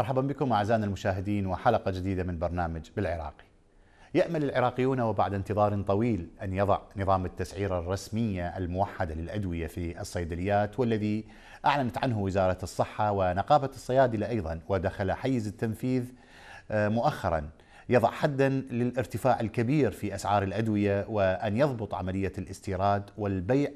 مرحبا بكم أعزائنا المشاهدين وحلقة جديدة من برنامج بالعراقي. يأمل العراقيون وبعد انتظار طويل أن يضع نظام التسعيره الرسميه الموحده للأدوية في الصيدليات والذي أعلنت عنه وزارة الصحة ونقابة الصيادلة أيضا ودخل حيز التنفيذ آه، مؤخرا يضع حدا للارتفاع الكبير في أسعار الأدوية وأن يضبط عملية الاستيراد والبيع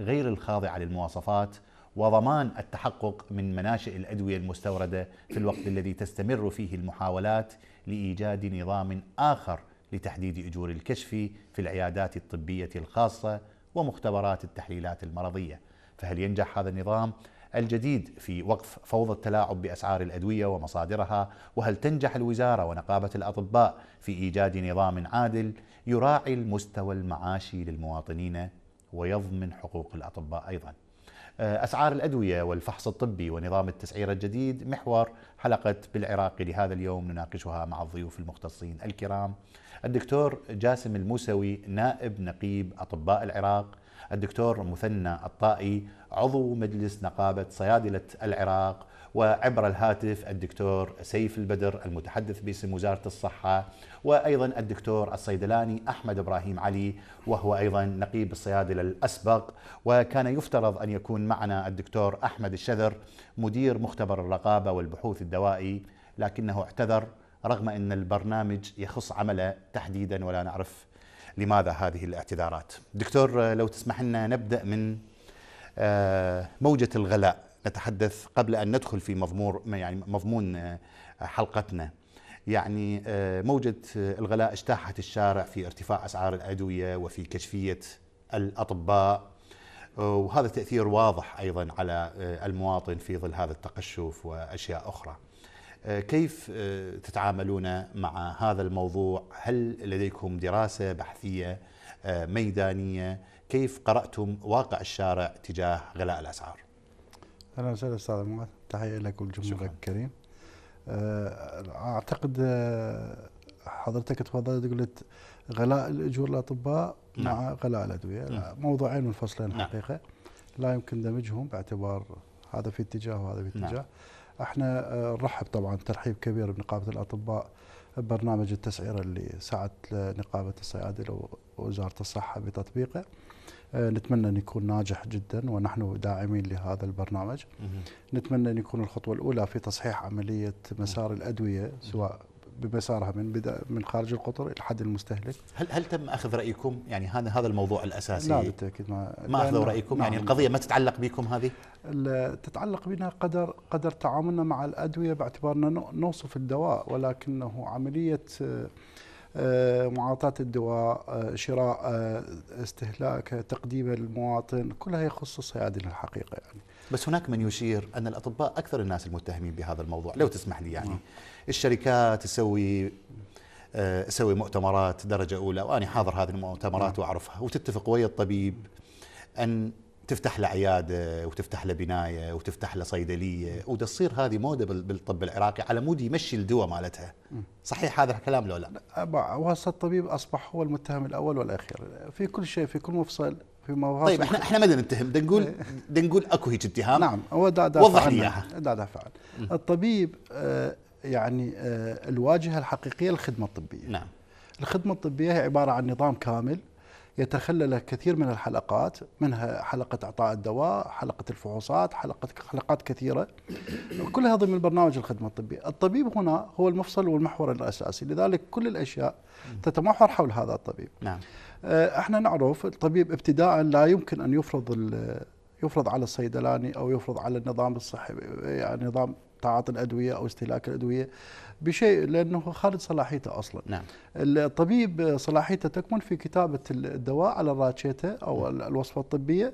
غير الخاضعة للمواصفات وضمان التحقق من مناشئ الأدوية المستوردة في الوقت الذي تستمر فيه المحاولات لإيجاد نظام آخر لتحديد أجور الكشف في العيادات الطبية الخاصة ومختبرات التحليلات المرضية، فهل ينجح هذا النظام الجديد في وقف فوضى التلاعب بأسعار الأدوية ومصادرها؟ وهل تنجح الوزارة ونقابة الأطباء في إيجاد نظام عادل يراعي المستوى المعاشي للمواطنين ويضمن حقوق الأطباء أيضا؟ أسعار الأدوية والفحص الطبي ونظام التسعير الجديد محور حلقة بالعراق لهذا اليوم نناقشها مع الضيوف المختصين الكرام. الدكتور جاسم الموسوي نائب نقيب أطباء العراق. الدكتور مثنى الطائي عضو مجلس نقابة صيادلة العراق. وعبر الهاتف الدكتور سيف البدر المتحدث باسم وزارة الصحة وأيضا الدكتور الصيدلاني أحمد إبراهيم علي وهو أيضا نقيب الصيادلة الأسبق. وكان يفترض أن يكون معنا الدكتور أحمد الشذر مدير مختبر الرقابة والبحوث الدوائي لكنه اعتذر رغم أن البرنامج يخص عمله تحديدا ولا نعرف لماذا هذه الاعتذارات. دكتور لو تسمح لنا نبدأ من آه، موجة الغلاء. نتحدث قبل أن ندخل في مضمون يعني مضمون آه، حلقتنا يعني آه، موجة الغلاء اجتاحت الشارع في ارتفاع أسعار الأدوية وفي كشفية الأطباء وهذا تأثير واضح أيضا على المواطن في ظل هذا التقشف وأشياء أخرى. كيف تتعاملون مع هذا الموضوع؟ هل لديكم دراسة بحثية ميدانية؟ كيف قرأتم واقع الشارع تجاه غلاء الأسعار؟ أهلا وسهلا أستاذ معاذ تحية لك ولجمهورك الكريم آه، أعتقد آه، حضرتك تفضلت قلت غلاء الأجور الأطباء نعم. مع غلاء الأدوية نعم. موضوعين منفصلين نعم. حقيقة لا يمكن دمجهم باعتبار هذا في اتجاه وهذا في نعم. اتجاه نعم. إحنا آه، نرحب طبعا ترحيب كبير بنقابة الأطباء ببرنامج التسعيره اللي سعت نقابه الصيادلة ووزارة الصحة بتطبيقه نتمنى أن يكون ناجح جدا ونحن داعمين لهذا البرنامج. نتمنى أن يكون الخطوة الأولى في تصحيح عملية مسار الأدوية سواء بمسارها من بدا من خارج القطر لحد المستهلك. هل هل تم أخذ رأيكم؟ يعني هذا هذا الموضوع الأساسي. لا بالتأكيد ما ما أخذوا رأيكم؟ يعني نعم. يعني القضية ما تتعلق بكم هذه؟ تتعلق بنا قدر قدر تعاملنا مع الأدوية باعتبارنا نوصف الدواء ولكنه عملية آه، معاطاة الدواء آه، شراء آه، استهلاك تقديم المواطن كلها يخص الصيادله الحقيقة يعني بس هناك من يشير أن الأطباء أكثر الناس المتهمين بهذا الموضوع لو تسمح لي يعني نعم. الشركات تسوي تسوي مؤتمرات درجة أولى وأنا حاضر هذه المؤتمرات نعم. وأعرفها وتتفق ويا الطبيب أن تفتح له عيادة وتفتح له بناية وتفتح له صيدلية. وتصير هذه موده بالطب العراقي على مود يمشي الدواء مالتها. صحيح هذا الكلام لو لا؟ وهسه الطبيب أصبح هو المتهم الأول والأخير. في كل شيء في كل مفصل في مفاصل. طيب إحنا إحنا ما نتهم؟ بدنا نقول بدنا نقول أكو هيك اتهام. نعم هو دا دا وضح لي إياها. دا دا فعل. الطبيب آه يعني آه الواجهة الحقيقية للخدمه الطبية. نعم. الخدمة الطبية هي عبارة عن نظام كامل يتخلل كثير من الحلقات منها حلقة إعطاء الدواء حلقة الفحوصات حلقة حلقات كثيرة. كلها ضمن برنامج الخدمة الطبية. الطبيب هنا هو المفصل والمحور الأساسي. لذلك كل الأشياء تتمحور حول هذا الطبيب. نعم. آه، إحنا نعرف الطبيب ابتداء لا يمكن أن يفرض يفرض على الصيدلاني أو يفرض على النظام الصحي يعني نظام تعاطي الأدوية أو استهلاك الأدوية. بشيء لأنه خارج صلاحيته أصلا. نعم. الطبيب صلاحيته تكمن في كتابة الدواء على الراتشيته أو نعم. الوصفة الطبية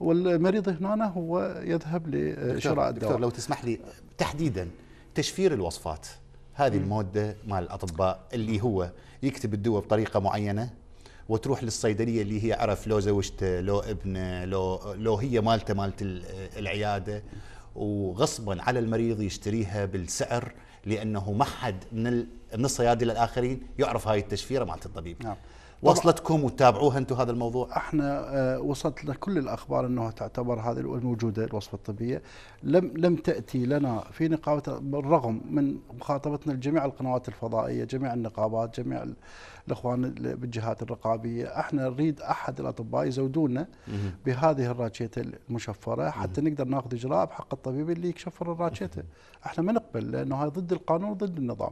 والمريض هنا هو يذهب لشراء الدواء. دكتور لو تسمح لي تحديدا تشفير الوصفات. هذه الموده مال الأطباء اللي هو يكتب الدواء بطريقة معينة وتروح للصيدلية اللي هي عرف لو زوجته لو ابنه لو لو هي مالته مالت العيادة. وغصبا على المريض يشتريها بالسعر لأنه ما حد من من الصيادله الآخرين يعرف هاي التشفيرة مالت الطبيب. نعم. وصلتكم وتتابعوها أنتم هذا الموضوع إحنا آه، وصلت لنا كل الأخبار انه تعتبر هذه الموجودة الوصفة الطبية لم لم تأتي لنا في نقابة بالرغم من مخاطبتنا لجميع القنوات الفضائية جميع النقابات جميع الإخوان بالجهات الرقابية. إحنا نريد أحد الأطباء يزودونا بهذه الراتشيته المشفرة حتى نقدر ناخذ اجراء بحق الطبيب اللي يكشفر الراتشيته إحنا ما نقبل لأنه هذا ضد القانون وضد النظام.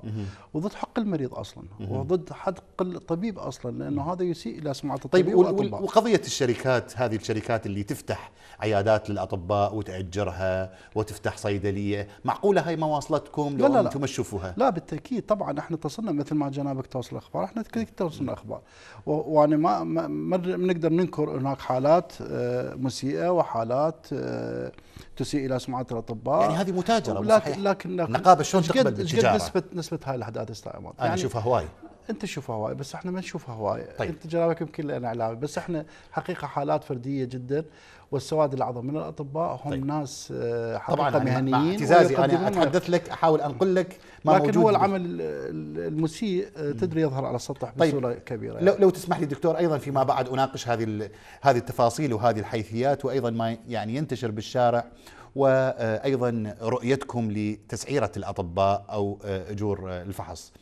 وضد حق المريض أصلا. وضد حق الطبيب أصلا لأنه هذا يسيء إلى سمعة الطبيب طيب والأطباء. وقضية الشركات هذه الشركات اللي تفتح عيادات للأطباء وتأجرها وتفتح صيدلية معقولة هاي ما واصلتكم لو لا. لا أنتم تشوفوها؟ لا بالتأكيد. طبعا إحنا اتصلنا مثل ما جنابك توصل الاخبار إحنا توصلنا الاخبار وأنا ما ما بنقدر ننكر هناك حالات آه، مسيئة وحالات آه، تسيء إلى سمعة الأطباء. يعني هذه متاجرة لكن لكن, النقابة شلون تقبل بالتجارة؟ نسبه نسبة هاي الأحداث أستاذ أنا يعني اشوفها هواي. أنت تشوفها هواي بس إحنا ما نشوفها هواي. طيب. أنت جنابك يمكن لنا إعلامي بس إحنا حقيقة حالات فردية جدا. والسواد الأعظم من الأطباء هم طيب. ناس آه، حقيقة طبعا مهنيين اعتزازي أنا أتحدث لك أحاول أنقل لك ما لكن هو العمل المسيء آه، تدري يظهر على السطح طيب. بصورة كبيرة يعني. لو لو تسمح لي دكتور أيضا فيما بعد أناقش هذه هذه التفاصيل وهذه الحيثيات وأيضا ما يعني ينتشر بالشارع وأيضا رؤيتكم لتسعيرة الأطباء أو آه، اجور الفحص.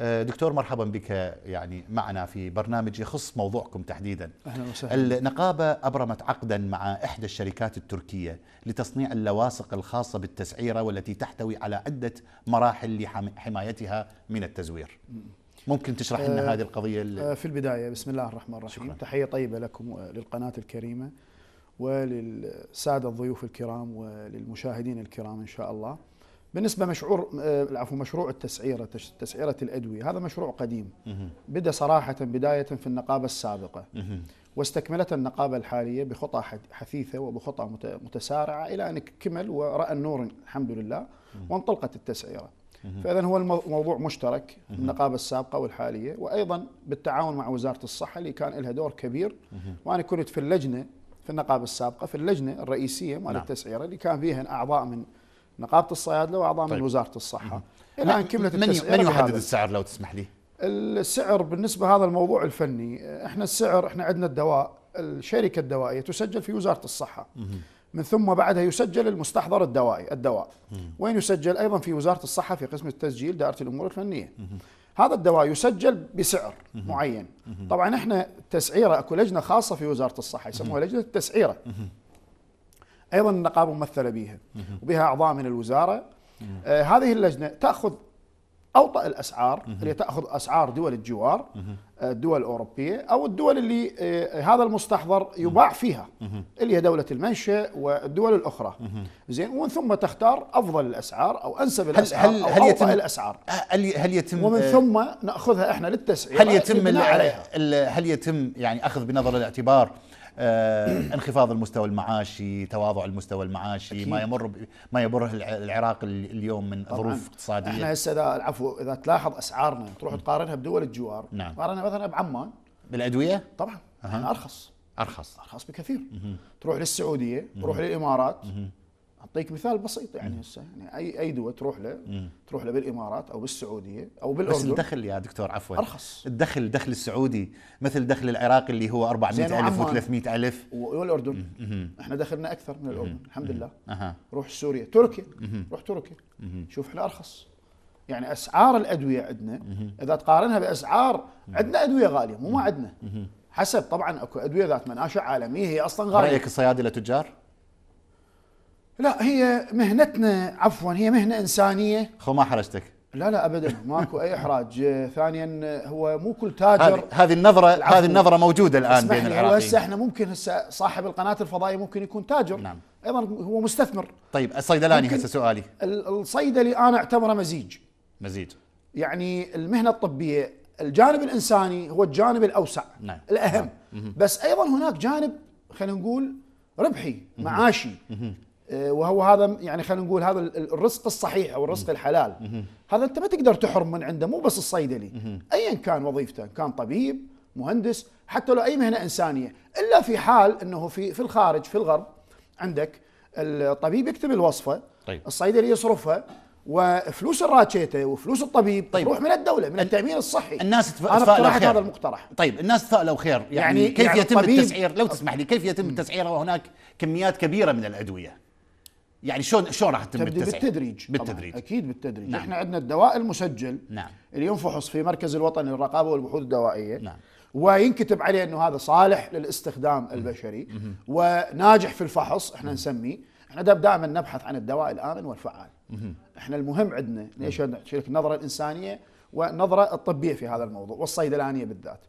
آه، دكتور مرحبا بك يعني معنا في برنامج يخص موضوعكم تحديدا. أهلا وسهلا. النقابة أبرمت عقدا مع إحدى الشركات التركية لتصنيع اللواصق الخاصة بالتسعيرة والتي تحتوي على عدة مراحل لحمايتها من التزوير. ممكن تشرح لنا آه هذه القضية آه في البداية. بسم الله الرحمن الرحيم. شكرا. تحية طيبة لكم وللقناة الكريمة وللسادة الضيوف الكرام وللمشاهدين الكرام إن شاء الله. بالنسبة مشروع آه، العفو مشروع التسعيرة تسعيرة الأدوية. هذا مشروع قديم. بدأ صراحة بداية في النقابة السابقة. واستكملت النقابة الحالية بخطى حثيثة وبخطى متسارعة إلى أن كمل ورأى النور الحمد لله وانطلقت التسعيرة. فإذا هو الموضوع مشترك النقابة السابقة والحالية. وأيضا بالتعاون مع وزارة الصحة اللي كان لها دور كبير. وأنا كنت في اللجنة في النقابة السابقة في اللجنة الرئيسية مال نعم. التسعيرة اللي كان فيها أعضاء من نقابة الصيادله واعضاء طيب. من وزارة الصحة. إلى أن كملت من, من يحدد السعر. لو تسمح لي؟ السعر بالنسبة هذا الموضوع الفني. إحنا السعر إحنا عندنا الدواء الشركة الدوائية تسجل في وزارة الصحة. من ثم بعدها يسجل المستحضر الدوائي الدواء. وين يسجل؟ أيضا في وزارة الصحة في قسم التسجيل دائرة الأمور الفنية. هذا الدواء يسجل بسعر معين. طبعا إحنا تسعيرة أكو لجنة خاصة في وزارة الصحة يسموها لجنة التسعيرة. أيضا النقابة ممثلة بها وبها أعضاء من الوزارة. آه هذه اللجنة تأخذ اوطى الأسعار اللي تأخذ أسعار دول الجوار آه، الدول الأوروبية أو الدول اللي آه هذا المستحضر يباع فيها اللي هي دولة المنشأ والدول الأخرى. زين ومن ثم تختار أفضل الأسعار أو أنسب الأسعار هل هل أو يتم الأسعار. هل هل يتم ومن ثم نأخذها إحنا للتسعير هل يتم هل يتم يعني أخذ بنظر الاعتبار انخفاض المستوى المعاشي تواضع المستوى المعاشي أكيد. ما يمر ما يمر العراق اليوم من ظروف اقتصادية. إحنا هسه اذا العفو إذا تلاحظ أسعارنا تروح تقارنها بدول الجوار. نعم. قارنها مثلا بعمان. بالأدوية؟ طبعا. أه. أرخص. أرخص. أرخص بكثير. مه. تروح للسعودية تروح للإمارات. مه. أعطيك مثال بسيط يعني هسه يعني اي أي دواء تروح له تروح له بالإمارات أو بالسعودية أو بالأردن. بس الدخل يا دكتور عفوا. أرخص. الدخل الدخل السعودي مثل دخل العراقي اللي هو 400000 و300000 والأردن. إحنا دخلنا أكثر من الأردن الحمد لله. أه. روح سوريا. تركيا. روح تركيا. شوف إحنا أرخص. يعني أسعار الأدوية عندنا إذا تقارنها بأسعار عندنا أدوية غالية مو ما عندنا. حسب طبعا أكو أدوية ذات مناشئ عالمية هي أصلا غالية. رأيك الصيادلة تجار؟ لا هي مهنتنا عفوا هي مهنة إنسانية. خو ما حرجتك. لا لا ابدا ماكو أي إحراج. ثانيا هو مو كل تاجر. هذه النظرة هذه النظرة موجودة الآن بين العراقيين. هسه إحنا ممكن هسه صاحب القناة الفضائية ممكن يكون تاجر. نعم. أيضا هو مستثمر. طيب الصيدلاني هسه سؤالي. الصيدلي أنا أعتبره مزيج. مزيج. يعني المهنة الطبية الجانب الإنساني هو الجانب الأوسع نعم. الأهم. نعم. بس أيضا هناك جانب خلينا نقول ربحي معاشي. وهو هذا يعني خلينا نقول هذا الرزق الصحيح أو الرزق الحلال. هذا أنت ما تقدر تحرم من عنده مو بس الصيدلي. ايا كان وظيفته كان طبيب مهندس حتى لو أي مهنة إنسانية. إلا في حال إنه في في الخارج في الغرب عندك الطبيب يكتب الوصفة طيب. الصيدلي يصرفها وفلوس الراتشيته وفلوس الطبيب طيب. تروح من الدولة من التأمين الصحي. الناس تفائلوا خير. هذا المقترح. طيب الناس تفائلوا خير. يعني, يعني- كيف يعني يتم التسعير؟ لو تسمح لي كيف يتم التسعير؟ وهناك كميات كبيرة من الأدوية. يعني شلون شلون راح تبدي التسعير؟ بالتدريج طبعاً، بالتدريج. أكيد بالتدريج. نعم. إحنا عندنا الدواء المسجل نعم. اللي ينفحص في مركز الوطني للرقابة والبحوث الدوائية نعم. وينكتب عليه إنه هذا صالح للاستخدام البشري وناجح في الفحص إحنا نسميه. إحنا دائما نبحث عن الدواء الآمن والفعال. إحنا المهم عندنا ليش شركه النظرة الإنسانية والنظرة الطبية في هذا الموضوع والصيدلانية بالذات.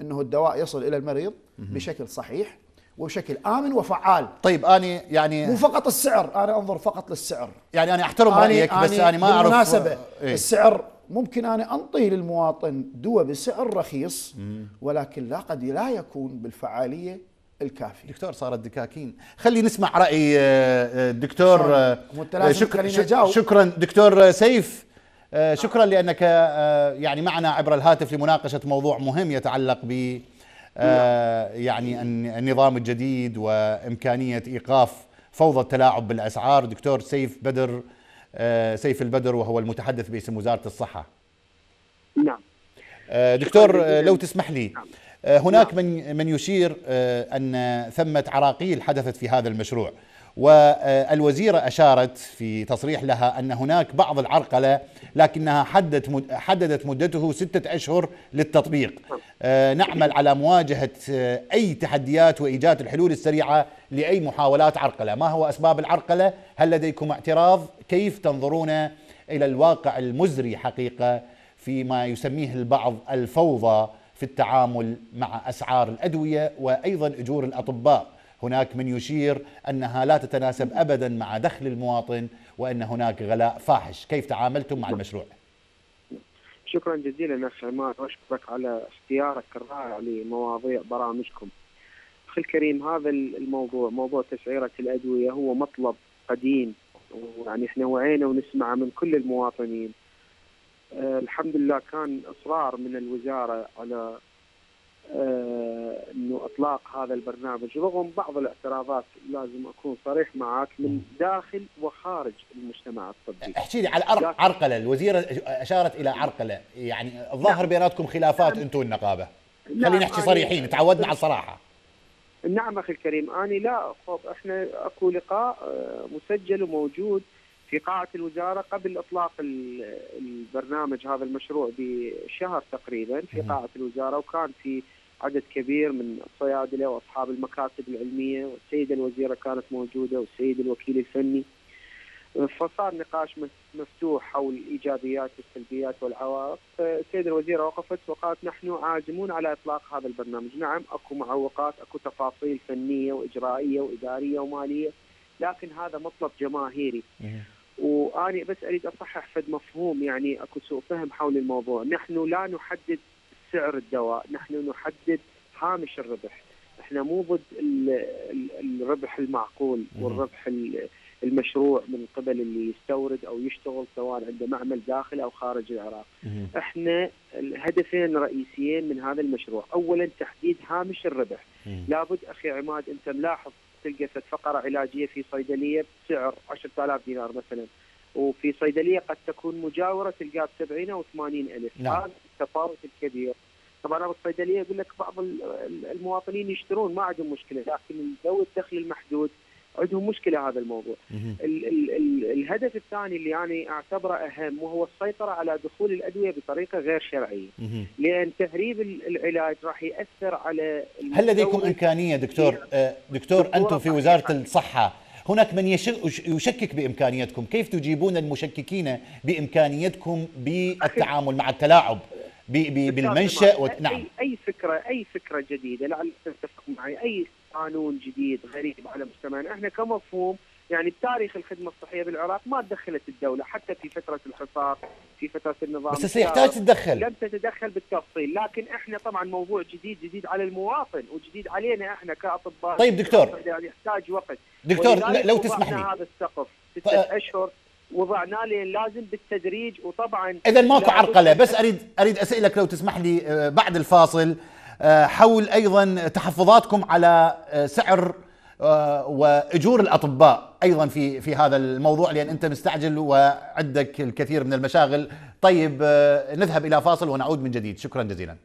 إنه الدواء يصل إلى المريض بشكل صحيح وبشكل آمن وفعال. طيب آني يعني مو فقط السعر أنا أنظر فقط للسعر. يعني أنا أحترم رأيك بس أنا ما أعرف بالمناسبة إيه؟ السعر ممكن أنا انطي للمواطن دواء بسعر رخيص ولكن لا قد لا يكون بالفعالية الكافية. دكتور صارت دكاكين خلي نسمع رأي آه، الدكتور آه، مو أنت لازم شك- تخليني شك- أجاوب. شكرا دكتور سيف. آه، شكرا لأنك آه، يعني معنا عبر الهاتف لمناقشة موضوع مهم يتعلق ب آه، يعني الن- النظام الجديد وإمكانية إيقاف فوضى التلاعب بالأسعار. دكتور سيف بدر آه، سيف البدر وهو المتحدث باسم وزارة الصحة. نعم. آه، دكتور. آه، لو تسمح لي آه، هناك من من يشير آه، أن ثمة عراقيل حدثت في هذا المشروع. والوزيرة أشارت في تصريح لها أن هناك بعض العرقلة لكنها حددت حددت مدته ستة أشهر للتطبيق. آه، نعمل على مواجهة آه، أي تحديات وإيجاد الحلول السريعة لأي محاولات عرقلة. ما هو أسباب العرقلة؟ هل لديكم اعتراض؟ كيف تنظرون إلى الواقع المزري حقيقة فيما يسميه البعض الفوضى في التعامل مع أسعار الأدوية وأيضا أجور الأطباء، هناك من يشير أنها لا تتناسب ابدا مع دخل المواطن وأن هناك غلاء فاحش، كيف تعاملتم مع المشروع؟ شكرا جزيلا أخ عماد وأشكرك على اختيارك الرائع لمواضيع برامجكم. أخي الكريم هذا الموضوع موضوع تسعيرة الأدوية هو مطلب قديم ويعني إحنا وعينا ونسمعه من كل المواطنين. آه الحمد لله كان إصرار من الوزارة على إنه إطلاق هذا البرنامج رغم بعض الاعتراضات لازم أكون صريح معك من داخل وخارج المجتمع الطبي. احكي لي على عرقلة، الوزيره أشارت إلى عرقلة، يعني الظاهر بيناتكم خلافات أنتم والنقابة. خلينا نعم، نحكي أنا- صريحين، تعودنا على الصراحة. نعم أخي الكريم أنا لا إحنا أكو لقاء آه، مسجل وموجود في قاعة الوزارة قبل إطلاق ال- البرنامج هذا المشروع بشهر تقريبا في مهم. قاعة الوزارة وكان في عدد كبير من الصيادله وأصحاب المكاتب العلمية والسيدة الوزيرة كانت موجودة والسيد الوكيل الفني. فصار نقاش مفتوح حول الإيجابيات والسلبيات والعوائق، السيدة الوزيرة وقفت وقالت نحن عازمون على إطلاق هذا البرنامج، نعم أكو معوقات، أكو تفاصيل فنية وإجرائية وإدارية ومالية، لكن هذا مطلب جماهيري، واني بس أريد أصحح فد مفهوم يعني أكو سوء فهم حول الموضوع، نحن لا نحدد سعر الدواء، نحن نحدد هامش الربح، إحنا مو ضد ال- ال- الربح المعقول. والربح ال- المشروع من قبل اللي يستورد أو يشتغل سواء عنده معمل داخل أو خارج العراق. إحنا الهدفين رئيسيين من هذا المشروع، اولا تحديد هامش الربح، لابد أخي عماد أنت ملاحظ تلقى فقرة علاجية في صيدلية بسعر 10000 دينار مثلا. وفي صيدلية قد تكون مجاورة تلقاها ب 70 أو 80 ألف، نعم. هذا التفاوت الكبير. طبعا أنا بالصيدلية يقول لك بعض ال- ال- المواطنين يشترون ما عندهم مشكلة، لكن ذوي الدخل المحدود عندهم مشكلة هذا الموضوع. ال ال ال الهدف الثاني اللي يعني أعتبره أهم وهو السيطرة على دخول الأدوية بطريقة غير شرعية، لأن تهريب ال- العلاج راح يأثر على هل لديكم. إمكانية دكتور آه، دكتور أنتم في وزارة الصحة هناك من يش- يشكك بإمكانيتكم، كيف تجيبون المشككين بإمكانيتكم بالتعامل مع التلاعب ب- ب- بالمنشأ و... أي- نعم اي أي فكره أي فكرة جديدة؟ لعلك تتفق معي. أي قانون جديد غريب على مجتمعنا إحنا كمفهوم يعني بتاريخ الخدمة الصحية بالعراق ما تدخلت الدولة حتى في فترة الحصار في فترة النظام بس. يحتاج تتدخل لم تتدخل بالتفصيل لكن إحنا طبعا موضوع جديد جديد على المواطن وجديد علينا إحنا كأطباء طيب دكتور. يعني يحتاج وقت دكتور لو تسمح لي هذا السقف. ستة أشهر وضعناه لازم بالتدريج وطبعا اذا ماكو عرقلة بس أريد أريد أسألك لو تسمح لي آه، بعد الفاصل آه، حول أيضا تحفظاتكم على آه، سعر وأجور الأطباء أيضا في في هذا الموضوع لأن أنت مستعجل وعندك الكثير من المشاغل. طيب آه، نذهب إلى فاصل ونعود من جديد. شكرا جزيلا.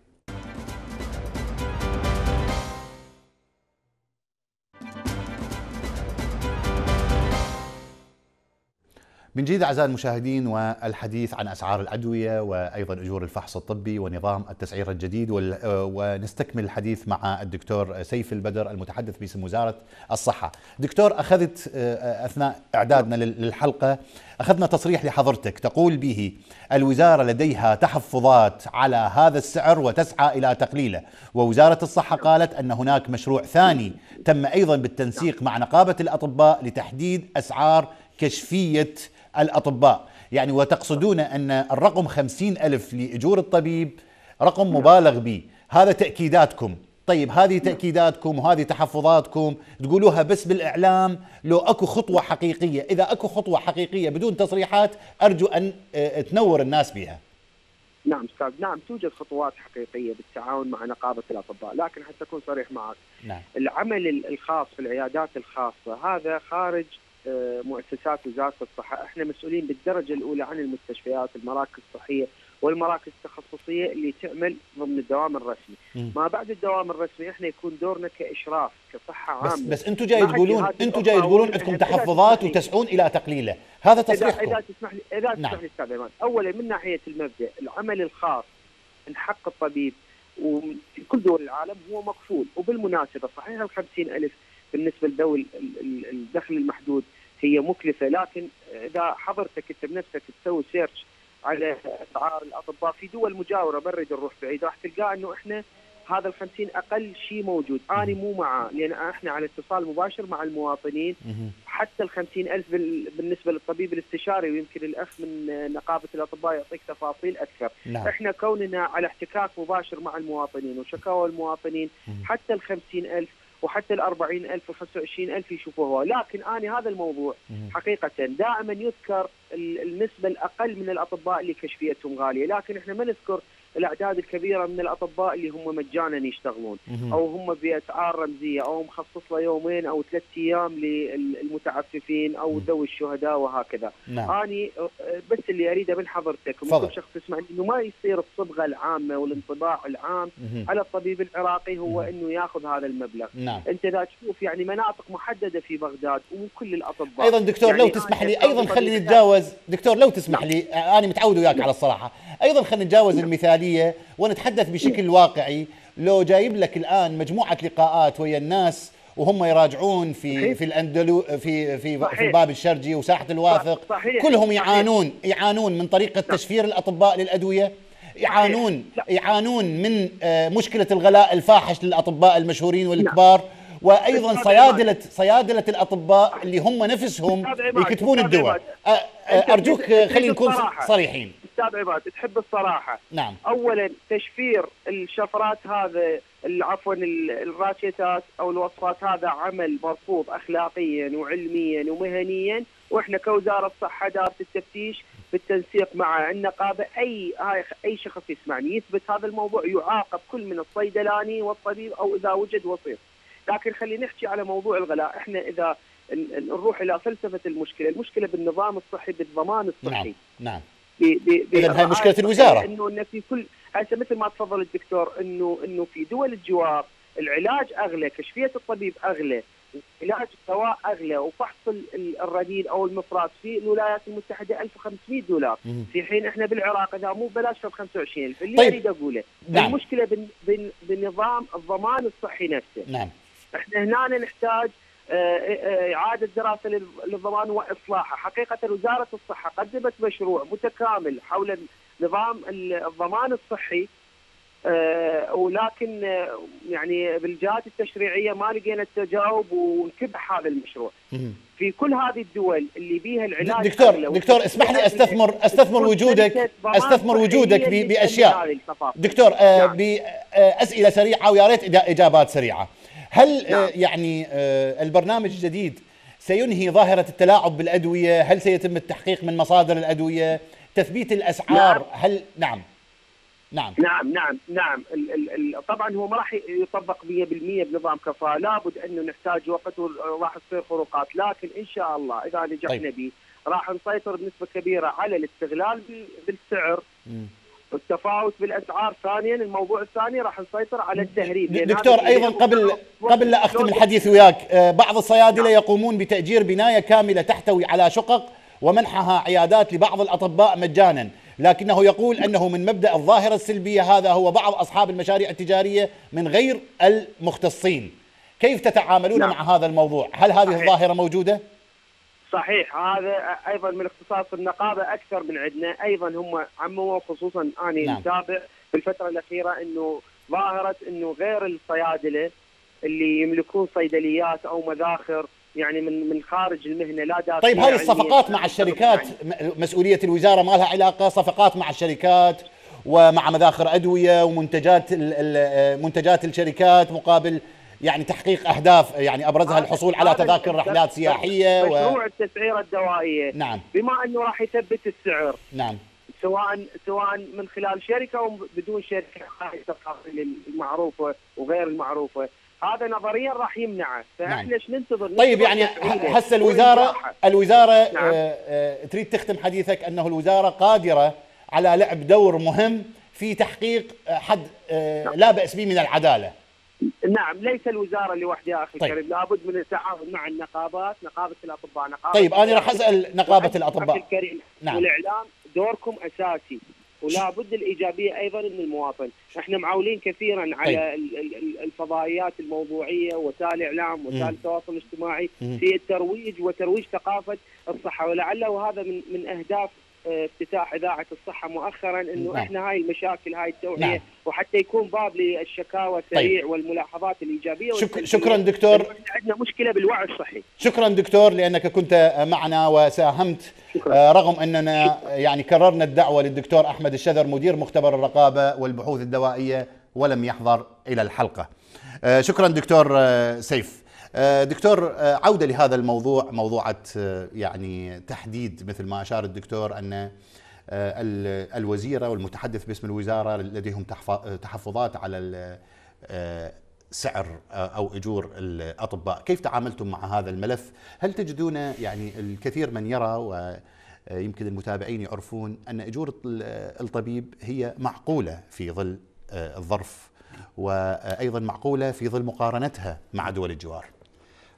من جديد أعزائي المشاهدين والحديث عن أسعار الأدوية وأيضا أجور الفحص الطبي ونظام التسعير الجديد ونستكمل الحديث مع الدكتور سيف البدر المتحدث باسم وزارة الصحة. دكتور أخذت آه، أثناء إعدادنا للحلقة أخذنا تصريح لحضرتك تقول به الوزارة لديها تحفظات على هذا السعر وتسعى إلى تقليله، ووزارة الصحة قالت أن هناك مشروع ثاني تم أيضا بالتنسيق مع نقابة الأطباء لتحديد أسعار كشفية الأطباء. يعني وتقصدون أن الرقم خمسين ألف لأجور الطبيب رقم مبالغ به. هذا تأكيداتكم. طيب هذه تأكيداتكم وهذه تحفظاتكم تقولوها بس بالإعلام. لو أكو خطوة حقيقية إذا أكو خطوة حقيقية بدون تصريحات أرجو أن آه، تنور الناس بها. نعم أستاذ نعم توجد خطوات حقيقية بالتعاون مع نقابة الأطباء لكن حتى أكون صريح معك. نعم. العمل الخاص في العيادات الخاصة هذا خارج مؤسسات وزارة الصحة، إحنا مسؤولين بالدرجة الأولى عن المستشفيات، المراكز الصحية والمراكز التخصصية اللي تعمل ضمن الدوام الرسمي، م. ما بعد الدوام الرسمي إحنا يكون دورنا كإشراف كصحة عامة. بس بس أنتم جاي تقولون أنتم جاي تقولون عندكم تحفظات وتسعون إلى تقليله، هذا تصريحكم. إذا تسمح لي إذا تسمح نعم. لي أستاذ اولا من ناحية المبدأ العمل الخاص من حق الطبيب وفي كل دول العالم هو مقفول. وبالمناسبة صحيح ال ألف بالنسبة لذوي الدخل المحدود هي مكلفة لكن إذا حضرتك انت بنفسك تسوي سيرش على أسعار الأطباء في دول مجاورة برد نروح بعيد راح تلقى إنه إحنا هذا ال أقل شيء موجود، أنا مو معاه لأن إحنا على اتصال مباشر مع المواطنين حتى ال ألف بالنسبة للطبيب الاستشاري ويمكن الأخ من نقابة الأطباء يعطيك تفاصيل أكثر. نعم. إحنا كوننا على احتكاك مباشر مع المواطنين وشكاوى المواطنين حتى ال ألف وحتى ال 40000 وال 25000 يشوفوها. لكن أنا هذا الموضوع حقيقة دائما يذكر النسبة الأقل من الأطباء اللي كشفيتهم غالية. لكن إحنا ما نذكر الأعداد الكبيرة من الأطباء اللي هم مجانا يشتغلون أو هم بأسعار رمزية أو مخصص له يومين أو ثلاث أيام للمتعففين أو ذوي الشهداء وهكذا نعم. أني بس اللي أريده من حضرتك ومن شخص تسمعني إنه ما يصير الصبغة العامة والانطباع العام مه. على الطبيب العراقي هو مه. إنه ياخذ هذا المبلغ نعم. أنت إذا تشوف يعني مناطق محددة في بغداد ومن كل الأطباء أيضا دكتور يعني لو تسمح لي أيضا خليني نتجاوز دكتور لو تسمح. لي أنا متعود وياك. على الصراحة أيضا خلينا نتجاوز نعم. المثاليه ونتحدث بشكل واقعي. لو جايب لك الآن مجموعة لقاءات ويا الناس وهم يراجعون في في الاندلو في في صحيح. في الباب الشرجي وساحة الواثق صحيح. كلهم يعانون يعانون من طريقة نعم. تشفير الأطباء للأدوية يعانون يعانون من آه، مشكلة الغلاء الفاحش للأطباء المشهورين والكبار نعم. وأيضا صيادله صيادلة الأطباء اللي هم نفسهم يكتبون الدواء. أرجوك خلينا نكون صريحين. أستاذ عباد تحب الصراحة. نعم. اولا تشفير الشفرات هذا عفوا الراشيتات أو الوصفات هذا عمل مرفوض اخلاقيا وعلميا ومهنيا. وإحنا كوزارة صحة دارة التفتيش بالتنسيق مع النقابة. أي أي شخص يسمعني يثبت هذا الموضوع يعاقب كل من الصيدلاني والطبيب أو إذا وجد وصيف. لكن خلينا نحكي على موضوع الغلاء. إحنا إذا نروح إلى فلسفة المشكلة المشكلة بالنظام الصحي بالضمان الصحي. نعم نعم. اذا هاي مشكلة الوزارة إنه إنه في كل هسه مثل ما تفضل الدكتور انه إنه في دول الجوار العلاج أغلى كشفية الطبيب أغلى علاج الدواء أغلى وفحص الرذيل أو المفرط في الولايات المتحدة 1500 دولار مم. في حين إحنا بالعراق إذا مو ببلاش ب 25000 اللي طيب. أريد أقوله نعم. المشكلة بنظام الضمان الصحي نفسه نعم إحنا هنا نحتاج آه، آه، إعادة دراسة للضمان وإصلاحه حقيقة وزارة الصحة قدمت مشروع متكامل حول نظام الضمان الصحي آه، ولكن يعني بالجهات التشريعية ما لقينا التجاوب ونكبح هذا المشروع. في كل هذه الدول اللي بيها العلاج دكتور دكتور اسمح لي استثمر أستثمر وجودك أستثمر وجودك بأشياء دكتور نعم. بأسئلة سريعة ويا ريت إجابات سريعة. هل آه، نعم. يعني آه، البرنامج الجديد سينهي ظاهرة التلاعب بالأدوية؟ هل سيتم التحقيق من مصادر الأدوية؟ تثبيت الأسعار؟ نعم. هل نعم. نعم. نعم نعم نعم. ال ال ال طبعا هو ما راح يطبق 100% بنظام كفاءة. لابد أنه نحتاج وقت وراح تصير فروقات لكن إن شاء الله إذا نجحنا طيب. به راح نسيطر بنسبة كبيرة على الاستغلال بال- بالسعر. مم. والتفاوت بالأسعار ثانيا الموضوع الثاني راح نسيطر على التهريب دكتور أيضا قبل قبل لا أختم الحديث وياك آه، بعض الصيادلة يقومون بتأجير بناية كاملة تحتوي على شقق ومنحها عيادات لبعض الأطباء مجانا لكنه يقول أنه من مبدأ الظاهرة السلبية هذا هو بعض أصحاب المشاريع التجارية من غير المختصين كيف تتعاملون نعم. مع هذا الموضوع هل هذه. الظاهرة موجودة صحيح هذا أيضا من اختصاص النقابة أكثر من عندنا أيضا هم عمموا خصوصا أنا نعم. نعم. متابع بالفترة الأخيرة إنه ظاهره إنه غير الصيادلة اللي يملكون صيدليات أو مذاخر يعني من من خارج المهنة لا داخل طيب هذه الصفقات مع الشركات م- مسؤولية الوزارة ما لها علاقة صفقات مع الشركات ومع مذاخر أدوية ومنتجات منتجات الشركات مقابل يعني تحقيق أهداف يعني أبرزها الحصول على تذاكر رحلات سياحية و... مشروع التسعيره الدوائية. نعم. بما أنه راح يثبت السعر. نعم. سواء سواء من خلال شركة أو بدون شركة المعروفة وغير المعروفة. هذا نظريا راح يمنعه. فإحنا نعم. إيش ننتظر؟ طيب يعني هسه الوزارة الوزارة نعم. آه، آه، تريد تختم حديثك أنه الوزارة قادرة على لعب دور مهم في تحقيق حد آه، لا بأس به من العدالة. نعم ليس الوزارة لوحدها أخي طيب. الكريم لابد من التعاون مع النقابات نقابة الأطباء نقابة طيب أنا راح أسأل نقابة الأطباء الكريم نعم. والإعلام دوركم أساسي ولا بد الإيجابية أيضا من المواطن، إحنا معولين كثيرا على طيب. ال- الفضائيات الموضوعية وسائل الاعلام. وسائل التواصل الاجتماعي. في الترويج وترويج ثقافة الصحة ولعله هذا من من أهداف افتتاح إذاعة الصحة مؤخرا إنه نعم. إحنا هاي المشاكل هاي التوعيه نعم. وحتى يكون باب للشكاوى سريع والملاحظات الإيجابية شك. شكرا دكتور عندنا مشكلة بالوعي الصحي شكرا دكتور لأنك كنت معنا وساهمت شكرا. آه، رغم أننا يعني كررنا الدعوة للدكتور أحمد الشذر مدير مختبر الرقابة والبحوث الدوائية ولم يحضر إلى الحلقة. آه، شكرا دكتور آه، سيف. آه، دكتور آه، عودة لهذا الموضوع موضوعة آه، يعني تحديد مثل ما أشار الدكتور أن ال- الوزيرة والمتحدث باسم الوزارة لديهم تحف- تحفظات على سعر أو أجور الأطباء، كيف تعاملتم مع هذا الملف؟ هل تجدون يعني الكثير من يرى ويمكن المتابعين يعرفون أن أجور الطبيب هي معقولة في ظل الظرف وأيضا معقولة في ظل مقارنتها مع دول الجوار.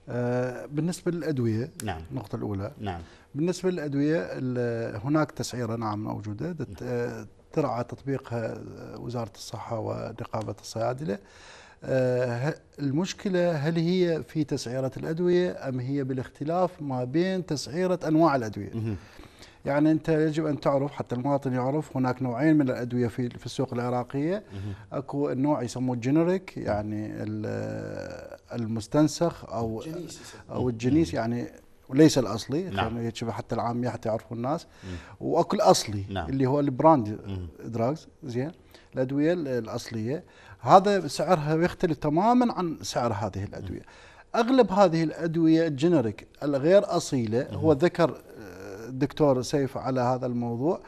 آه، بالنسبة للأدوية نعم. النقطة الأولى. نعم. بالنسبة للأدوية ال- هناك تسعيرة نعم موجودة دت- آه، ترعى تطبيقها وزارة الصحة ونقابة الصيادلة. آه، ه- المشكلة هل هي في تسعيرة الأدوية أم هي بالاختلاف ما بين تسعيرة أنواع الأدوية؟ مهم. يعني أنت يجب أن تعرف حتى المواطن يعرف هناك نوعين من الأدوية في في السوق العراقية. أكو النوع يسموه ال generic يعني ال- المستنسخ أو أو الجنيس يعني وليس الأصلي نعم. يشبه حتى العاميه حتى يعرفوا الناس. وأكو الأصلي نعم. اللي هو ال brand drugs زين الأدوية ال- الأصلية. هذا سعرها يختلف تماما عن سعر هذه الأدوية. أغلب هذه الأدوية ال generic الغير أصيلة هو ذكر الدكتور سيف على هذا الموضوع.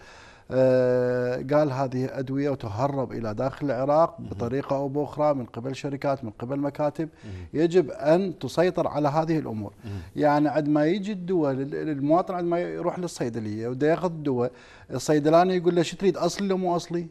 آه، قال هذه أدوية وتهرب إلى داخل العراق بطريقة أو بأخرى من قبل شركات من قبل مكاتب. يجب أن تسيطر على هذه الأمور. يعني عندما يجي الدواء لل- للمواطن عندما يروح للصيدلية وده ياخذ الدواء الصيدلاني يقول له شو تريد أصلي لو مو أصلي؟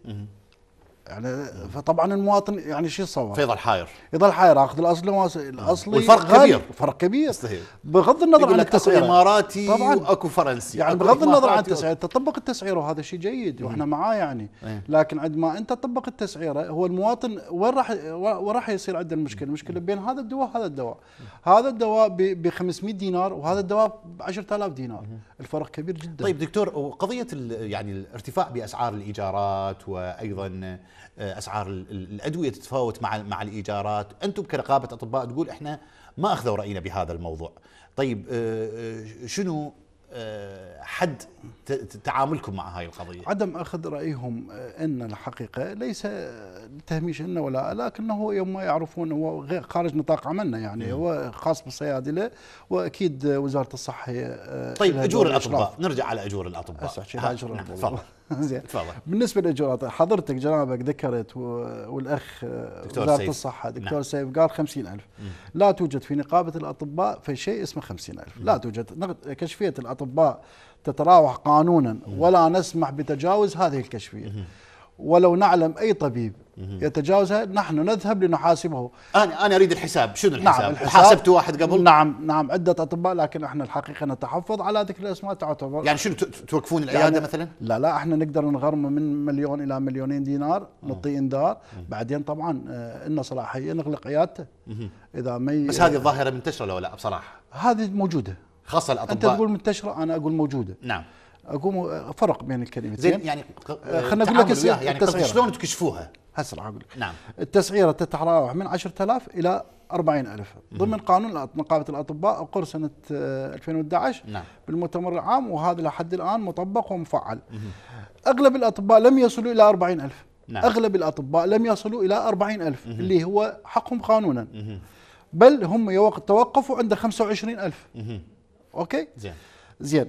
يعني فطبعا المواطن يعني شو يتصور فيضل حاير يظل حير آخذ الاصلي أصلي. الأصلي والفرق غالي. كبير. فرق كبير صحيح. بغض النظر عن لك أكو إماراتي طبعاً. واكو فرنسي يعني بغض النظر عن التسعيره تطبق التسعيره وهذا شيء جيد وإحنا معاه يعني إيه. لكن عندما أنت تطبق التسعيره هو المواطن وين راح وين راح يصير عنده المشكلة؟ المشكلة بين هذا الدواء وهذا الدواء. هذا الدواء ب 500 دينار وهذا الدواء ب 10000 دينار. الفرق كبير جدا. طيب دكتور وقضية يعني الارتفاع بأسعار الإيجارات وأيضا أسعار ال- ال- الأدوية تتفاوت مع مع الإيجارات، أنتم كرقابة أطباء تقول إحنا ما أخذوا رأينا بهذا الموضوع. طيب آه، آه، شنو آه، حد تعاملكم مع هاي القضية؟ عدم أخذ رأيهم آه، إن الحقيقة ليس آه، تهميش إن ولا لكنه يوم ما يعرفون هو غير خارج نطاق عملنا يعني هو خاص بالصيادلة وأكيد آه، وزارة الصحة آه، طيب الإشراف. الأطباء، نرجع على أجور الأطباء. هسه أحكي ها، أجور نعم، الأطباء. زين. تفضل. بالنسبة للاجراءات حضرتك جنابك ذكرت والأخ دكتور وزارة سيف. الصحة دكتور نعم. سيف قال 50000 لا توجد في نقابة الأطباء في شيء اسمه 50000 لا توجد. كشفية الأطباء تتراوح قانونا ولا نسمح بتجاوز هذه الكشفية. ولو نعلم أي طبيب يتجاوزها نحن نذهب لنحاسبه. أنا أنا أريد الحساب. شنو نعم الحساب؟ الحساب. حاسبت واحد قبل؟ نعم نعم عدة أطباء لكن إحنا الحقيقة نتحفظ على ذكر الأسماء تعتبر. يعني شنو توقفون العيادة يعني مثلا؟ لا لا إحنا نقدر نغرمه من مليون إلى مليونين دينار نعطيه انذار بعدين طبعا آه، لنا صلاحية نغلق عيادته. إذا ما بس هذه الظاهرة منتشرة لو لا؟ بصراحة. هذه موجودة. خاصة أنت الأطباء. تقول منتشرة أنا أقول موجودة. نعم. أقول فرق بين الكلمتين. زين يعني آه، خلنا أقول لك تعامل السير- وياه، يعني. شلون تكشفوها؟ هسه أقول لك. نعم. التسعيرة تتراوح من 10000 إلى 40000 ضمن قانون نقابه الأطباء اقر سنة آه، 2011 نعم. بالمؤتمر العام وهذا لحد الآن مطبق ومفعل. أغلب الأطباء لم يصلوا إلى 40000 نعم. أغلب الأطباء لم يصلوا إلى 40000 اللي هو حقهم قانونا. بل هم توقفوا عند 25000 أوكي؟ زين. زين.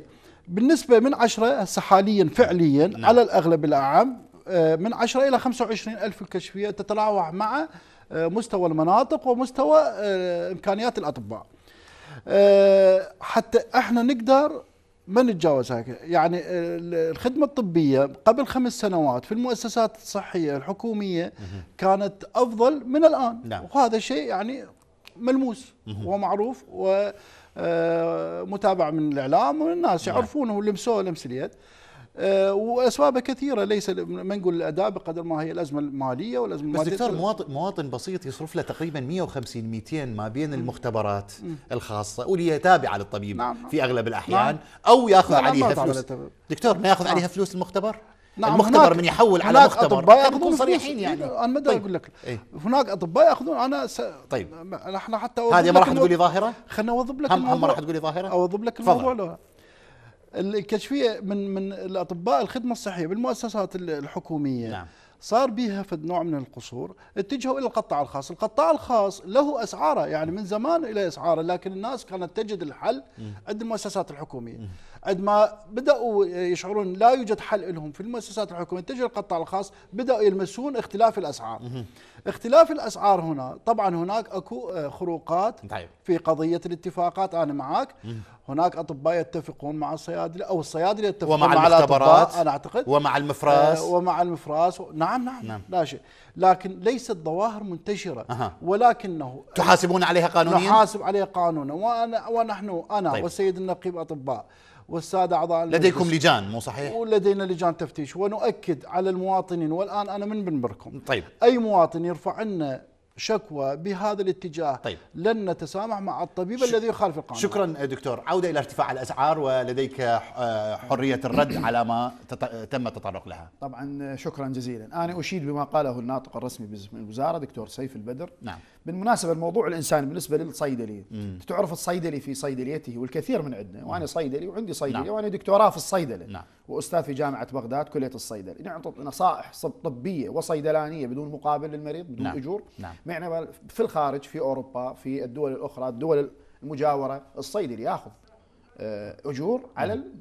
بالنسبة من 10 هسه حاليا فعليا نعم. على الأغلب الأعم آه، من 10 إلى 25 ألف الكشفيه تتراوح مع آه، مستوى المناطق ومستوى آه، إمكانيات الأطباء. آه، حتى إحنا نقدر ما نتجاوز هيك يعني ال- الخدمة الطبية قبل خمس سنوات في المؤسسات الصحية الحكومية كانت أفضل من الآن. نعم. وهذا شيء يعني ملموس ومعروف ومتابع من الإعلام والناس نعم. يعرفونه ولمسوه لمس اليد آه، واسبابها كثيرة ليس ما نقول الأداء بقدر ما هي الأزمة المالية والأزمة بس دكتور مواطن مواطن بسيط يصرف له تقريبا 150 200 ما بين المختبرات الخاصة واللي هي تابعة للطبيب نعم. في أغلب الأحيان نعم. أو يأخذ ما عليها فلوس. دكتور ما يأخذ نعم. عليها فلوس المختبر نعم المختبر من يحول على مختبر أطباء يأخذون. صريحين يعني أنا ما طيب. أقول لك إيه. هناك أطباء يأخذون أنا س... طيب. إحنا حتى هذه ما راح تقولي ظاهرة خلنا أوضب لك هم هم ما راح تقولي ظاهرة أوضب لك. الموضوع لو الكشفية من من الأطباء الخدمة الصحية بالمؤسسات ال- الحكومية نعم صار بها فد نوع من القصور اتجهوا إلى القطاع الخاص، القطاع الخاص له أسعاره يعني من زمان إلى أسعاره لكن الناس كانت تجد الحل عند المؤسسات الحكومية. عندما بدأوا يشعرون لا يوجد حل لهم في المؤسسات الحكومية اتجهوا القطاع الخاص بدأوا يلمسون اختلاف الأسعار. اختلاف الأسعار هنا. طبعا هناك أكو آه، خروقات طيب. في قضية الاتفاقات. أنا معك هناك أطباء يتفقون مع الصيادله أو الصيادله يتفقون ومع مع المختبرات الاطباء أنا أعتقد. ومع المفراس. آه، ومع المفراس. و... نعم, نعم نعم. لا شيء. لكن ليست ظواهر منتشرة. أها. ولكنه تحاسبون عليها قانونيا؟ نحاسب عليها قانونا. وأنا ونحن أنا. طيب. والسيد النقيب أطباء. والسادة أعضاء لديكم لجان مو صحيح؟ ولدينا لجان تفتيش. ونؤكد على المواطنين والآن أنا من بنبركم. طيب. أي مواطن يرفع لنا شكوى بهذا الاتجاه طيب. لن نتسامح مع الطبيب ش- الذي يخالف القانون. شكرا دكتور. عودة إلى ارتفاع الأسعار ولديك آه، حرية الرد على ما تط- تم التطرق لها. طبعا شكرا جزيلا. أنا أشيد بما قاله الناطق الرسمي باسم الوزارة دكتور سيف البدر. نعم. بالمناسبه الموضوع الإنساني بالنسبة للصيدلي. انت تعرف الصيدلي في صيدليته والكثير من عندنا. وأنا صيدلي وعندي صيدلي نعم. وأنا دكتوراه في الصيدلة. نعم. وأستاذ في جامعة بغداد كلية الصيدلة. نعطي نصائح طبية وصيدلانية بدون مقابل للمريض بدون نعم. أجور. نعم. معنا في الخارج في أوروبا في الدول الأخرى الدول المجاورة الصيدلي ياخذ آه، أجور على ال-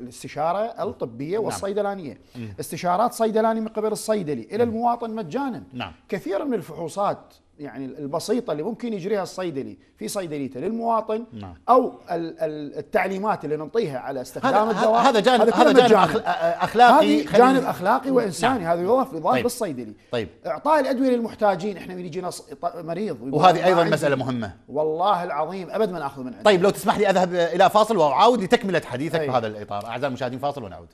الاستشارة الطبية والصيدلانية. استشارات صيدلاني من قبل الصيدلي إلى المواطن مجانا. نعم. كثير من الفحوصات يعني البسيطة اللي ممكن يجريها الصيدلي في صيدليته للمواطن نعم. أو ال- ال- التعليمات اللي نعطيها على استخدام الدواء هذا جانب هذا جانب خلينا- جانب أخلاقي وإنساني نعم. هذا يضاف يضاف طيب. للصيدلي طيب. إعطاء الأدوية للمحتاجين إحنا من يجينا مريض وهذه عندي. مسألة مهمة والله العظيم أبد ما ناخذ من عنده طيب لو تسمح لي أذهب إلى فاصل وأعود لتكملة حديثك أي. بهذا الإطار أعزائي المشاهدين فاصل ونعود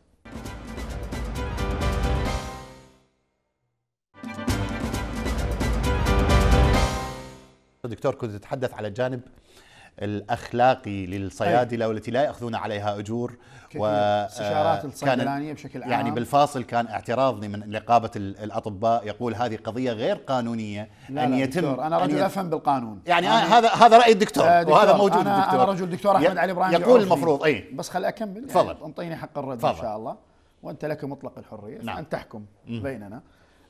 دكتور كنت تتحدث على الجانب الأخلاقي للصيادلة والتي لا يأخذون عليها أجور كثير. استشارات كان- الصيدلانية بشكل عام. يعني بالفاصل كان اعتراض من نقابة ال- الأطباء يقول هذه قضية غير قانونية لا أن لا يتم دكتور أنا أن رجل يت- أفهم بالقانون يعني أنا- هذا هذا رأي الدكتور آه، دكتور، وهذا موجود أنا- الدكتور أنا رجل دكتور أحمد ي- علي إبراهيم يقول. المفروض أي بس خل أكمل تفضل. يعني أنطيني حق الرد تفضل. ان شاء الله وأنت لك مطلق الحرية نعم. ان تحكم بيننا آه،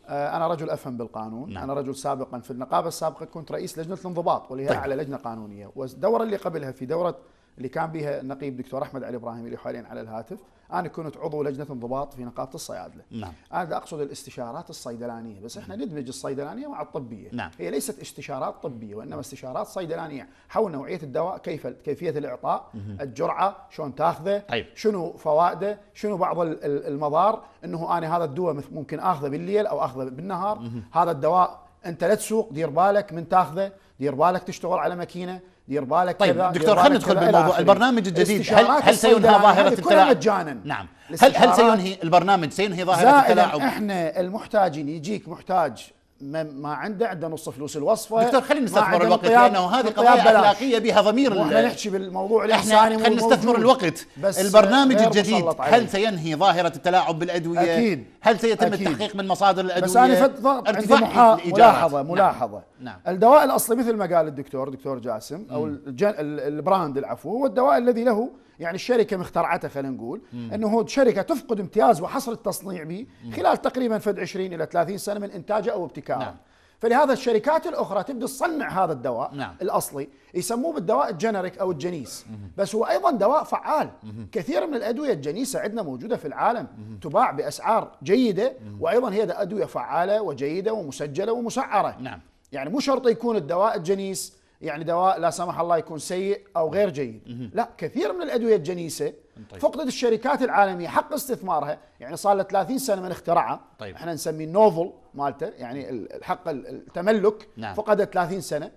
أنا رجل أفهم بالقانون نعم. أنا رجل سابقا في النقابة السابقة كنت رئيس لجنة الانضباط واللي هي طيب. أعلى لجنة قانونية والدورة اللي قبلها في دورة اللي كان بها النقيب دكتور أحمد علي إبراهيم اللي حاليا على الهاتف أنا كنت عضو لجنة انضباط في نقابة الصيادلة. نعم. أنا أقصد الاستشارات الصيدلانية بس إحنا ندمج الصيدلانية مع الطبية. نعم. هي ليست استشارات طبية وإنما استشارات صيدلانية حول نوعية الدواء كيف كيفية الإعطاء الجرعة شلون تاخذه طيب. شنو فوائده شنو بعض ال- ال- المضار إنه أنا هذا الدواء ممكن آخذه بالليل أو آخذه بالنهار. هذا الدواء أنت لا تسوق دير بالك من تاخذه دير بالك تشتغل على ماكينة. دير بالك طيب كذا، دكتور خلينا ندخل بالموضوع. البرنامج الجديد هل هل سينهى ظاهرة التلاعب مجانا. نعم. هل هل سينهي البرنامج؟ سينهي ظاهرة التلاعب إحنا المحتاجين يجيك محتاج ما, ما عنده عنده نص فلوس الوصفة دكتور خلينا نستثمر الوقت لأنه هذه قضايا. أخلاقية بها ضمير وإحنا ال- نحكي بالموضوع إحنا الانساني خلينا. نستثمر الوقت بس البرنامج الجديد هل. سينهي ظاهرة التلاعب بالأدوية أكيد. هل سيتم أكيد. التحقيق من مصادر الأدوية بس أنا عندي محا... الإيجارات. ملاحظة نعم. ملاحظة نعم الدواء الأصلي مثل ما قال الدكتور دكتور جاسم أو الجن... ال- ال brand العفو هو الدواء الذي له يعني الشركة مخترعته خلينا نقول. إنه هو شركة تفقد امتياز وحصر التصنيع به خلال تقريبا فد 20 إلى 30 سنة من إنتاجه أو ابتكاره. نعم. فلهذا الشركات الأخرى تبدأ تصنع هذا الدواء نعم. الأصلي يسموه بالدواء ال generic أو الجنيس. بس هو أيضا دواء فعال. كثير من الأدوية الجنيسة عندنا موجودة في العالم. تباع بأسعار جيدة وأيضا هي أدوية فعالة وجيدة ومسجلة ومسعرة. نعم. يعني مو شرط يكون الدواء الجنيس يعني دواء لا سمح الله يكون سيء أو غير جيد. لا كثير من الأدوية الجنيسة طيب. فقدت الشركات العالمية حق استثمارها. يعني صار لها 30 سنة من اختراعها. طيب. إحنا نسميه النوفل مالته يعني ال- الحق ال- التملك. نعم. فقدت 30 سنة.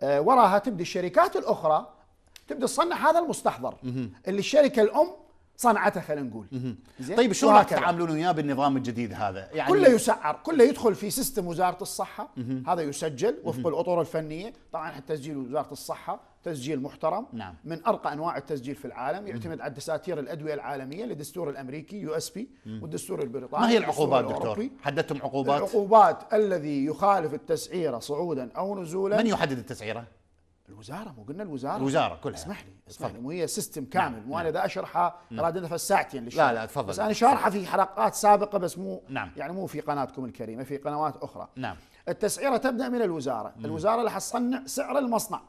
آه، وراها تبدي الشركات الأخرى تبدأ تصنع هذا المستحضر. اللي الشركة الأم صنعته خلينا نقول؟ طيب شلون راح وهكذا. تتعاملون وياه بالنظام الجديد هذا؟ يعني كله يسعر كله يدخل في system وزارة الصحة. هذا يسجل وفق الاطر الفنية. طبعا تسجيل وزارة الصحة تسجيل محترم. نعم. من أرقى أنواع التسجيل في العالم. يعتمد على دساتير الأدوية العالمية للدستور الأمريكي USP والدستور البريطاني ما هي العقوبات دكتور. حددتم عقوبات؟ العقوبات الذي يخالف التسعيره صعودا أو نزولا. من يحدد التسعيرة؟ الوزارة مو قلنا الوزارة الوزارة كلها. اسمح لي اسمح لي. مو هي سيستم كامل مو أنا إذا أشرحها راد نفس ساعتين للشرح. لا، لا، تفضل. بس أنا شارحه في حلقات سابقة بس مو نعم. يعني مو في قناتكم الكريمة في قنوات أخرى نعم التسعيرة تبدأ من الوزارة الوزارة راح تصنع سعر المصنع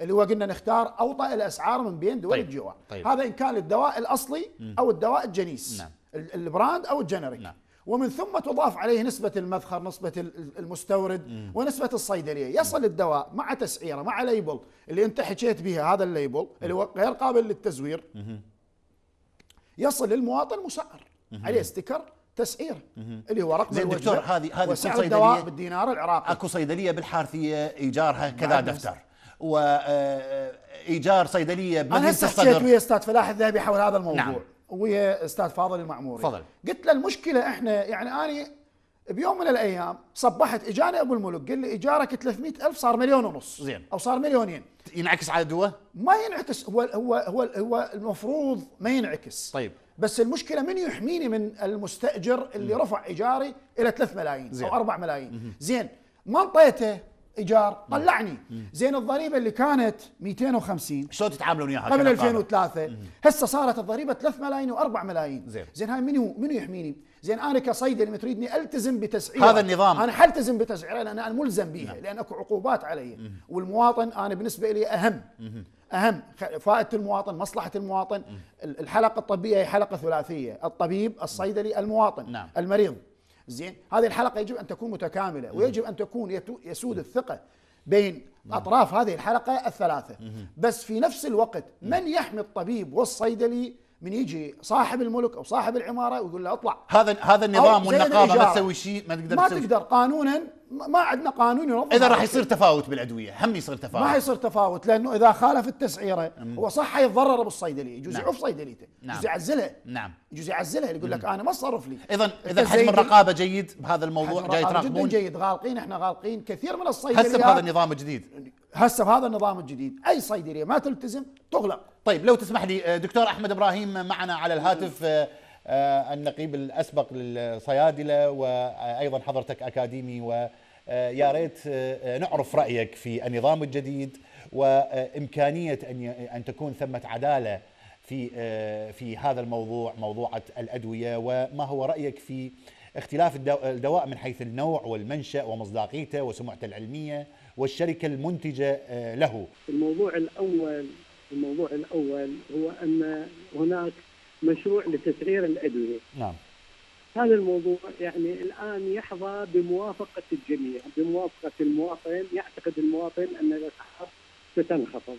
اللي هو قلنا نختار اوطى الأسعار من بين دول طيب. الجوار طيب. هذا إن كان للدواء الأصلي أو الدواء الجنيس نعم. ال- ال brand أو ال generic نعم. ومن ثم تضاف عليه نسبة المذخر نسبة ال- المستورد ونسبة الصيدلية. يصل الدواء مع تسعيرة مع label اللي انت حكيت بها هذا ال label اللي هو غير قابل للتزوير. يصل للمواطن مسعر. عليه sticker تسعيرة. اللي هو رقم زين دكتور، هذه- هذه وسعر الدواء بالدينار العراقي. أكو صيدلية بالحارثية إيجارها كذا دفتر. وايجار صيدلية أنا بمدينه هسه حكيت الصدر. ويا أستاذ فلاح الذهبي حول هذا الموضوع. نعم. ويا أستاذ فاضل المعموري. تفضل. قلت له المشكلة إحنا يعني أنا بيوم من الأيام صبحت إجاني أبو الملك قال لي إيجارك 300 ألف صار مليون ونص. زين. أو صار مليونين. ينعكس على الدواء؟ ما ينعكس هو هو هو هو المفروض ما ينعكس. طيب. بس المشكلة من يحميني من المستأجر اللي رفع إيجاري إلى 3 ملايين زين. أو 4 ملايين زين. ما انطيته؟ إيجار. طلعني. زين الضريبة اللي كانت 250 شلون تتعاملون وياها؟ قبل كنقابة؟ 2003 هسه صارت الضريبة 3 ملايين و4 ملايين. زين. زين هاي منو منو يحميني؟ زين أنا كصيدلي تريدني ألتزم بتسعيره هذا النظام. أنا حلتزم بتسعيره لأن أنا ملزم بها لأن أكو عقوبات علي. والمواطن أنا بالنسبة لي أهم. أهم. خ- فائدة المواطن مصلحة المواطن. ال- الحلقة الطبية هي حلقة ثلاثية. الطبيب الصيدلي المواطن. نعم. المريض. زين؟ هذه الحلقة يجب أن تكون متكاملة ويجب أن تكون يسود الثقة بين أطراف هذه الحلقة الثلاثة. بس في نفس الوقت من يحمي الطبيب والصيدلي من يجي صاحب الملك أو صاحب العمارة ويقول له اطلع. هذا هذا النظام والنقابة ما. تسوي شيء ما تقدر ما تقدر. قانونا ما عندنا قانون ينظم إذا راح. يصير تفاوت بالأدوية هم يصير تفاوت. ما حيصير تفاوت لأنه إذا خالف التسعيرة هو صح حيتضرر بالصيدليه يجوز نعم. يعوف صيدليته نعم. يجوز يعزلها نعم. يجوز يعزلها يقول لك أنا ما صرف لي. إذا إذا حجم الرقابة جيد بهذا الموضوع جاي الرقابة جدا تراقبون جيد غالقين إحنا غالقين كثير من الصيدليات. هسه بهذا النظام الجديد هسه بهذا النظام الجديد أي صيدلية ما تلتزم تغلق. طيب لو تسمح لي آه، دكتور أحمد إبراهيم معنا على الهاتف آه، النقيب الأسبق للصيادلة وأيضا حضرتك أكاديمي ويا ريت آه، نعرف رأيك في النظام الجديد وإمكانية أن أن تكون ثمة عدالة في آه، في هذا الموضوع موضوع الأدوية وما هو رأيك في اختلاف الدو- الدواء من حيث النوع والمنشأ ومصداقيته وسمعته العلمية والشركة المنتجة آه، له؟ الموضوع الأول الموضوع الأول هو أن هناك مشروع لتسعير الأدوية. نعم. هذا الموضوع يعني الآن يحظى بموافقة الجميع بموافقة المواطن يعتقد المواطن أن الأسعار ستنخفض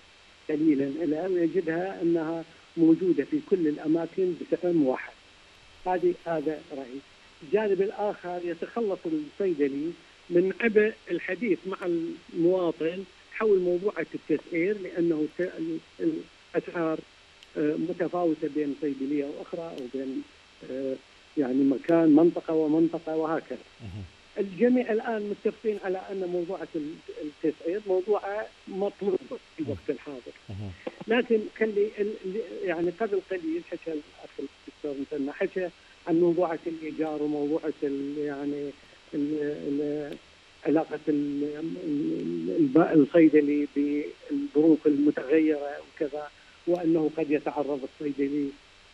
قليلا. إلى ان يجدها أنها موجودة في كل الأماكن بسعر موحد. هذه هذا رأيي. الجانب الآخر يتخلص الصيدلي من عبء الحديث مع المواطن حول موضوعة التسعير لأنه الأسعار متفاوتة بين صيدلية وأخرى أو بين آه، يعني مكان منطقة ومنطقة وهكذا. الجميع الآن متفقين على أن موضوعة التسعير موضوع مطلوب في الوقت الحاضر. لكن خلي يعني قبل قليل حكى الأخ الدكتور مثنى حكى عن موضوعة الإيجار وموضوعة يعني علاقة الصيدلي بالظروف المتغيرة وكذا. وأنه قد يتعرض الصيدلي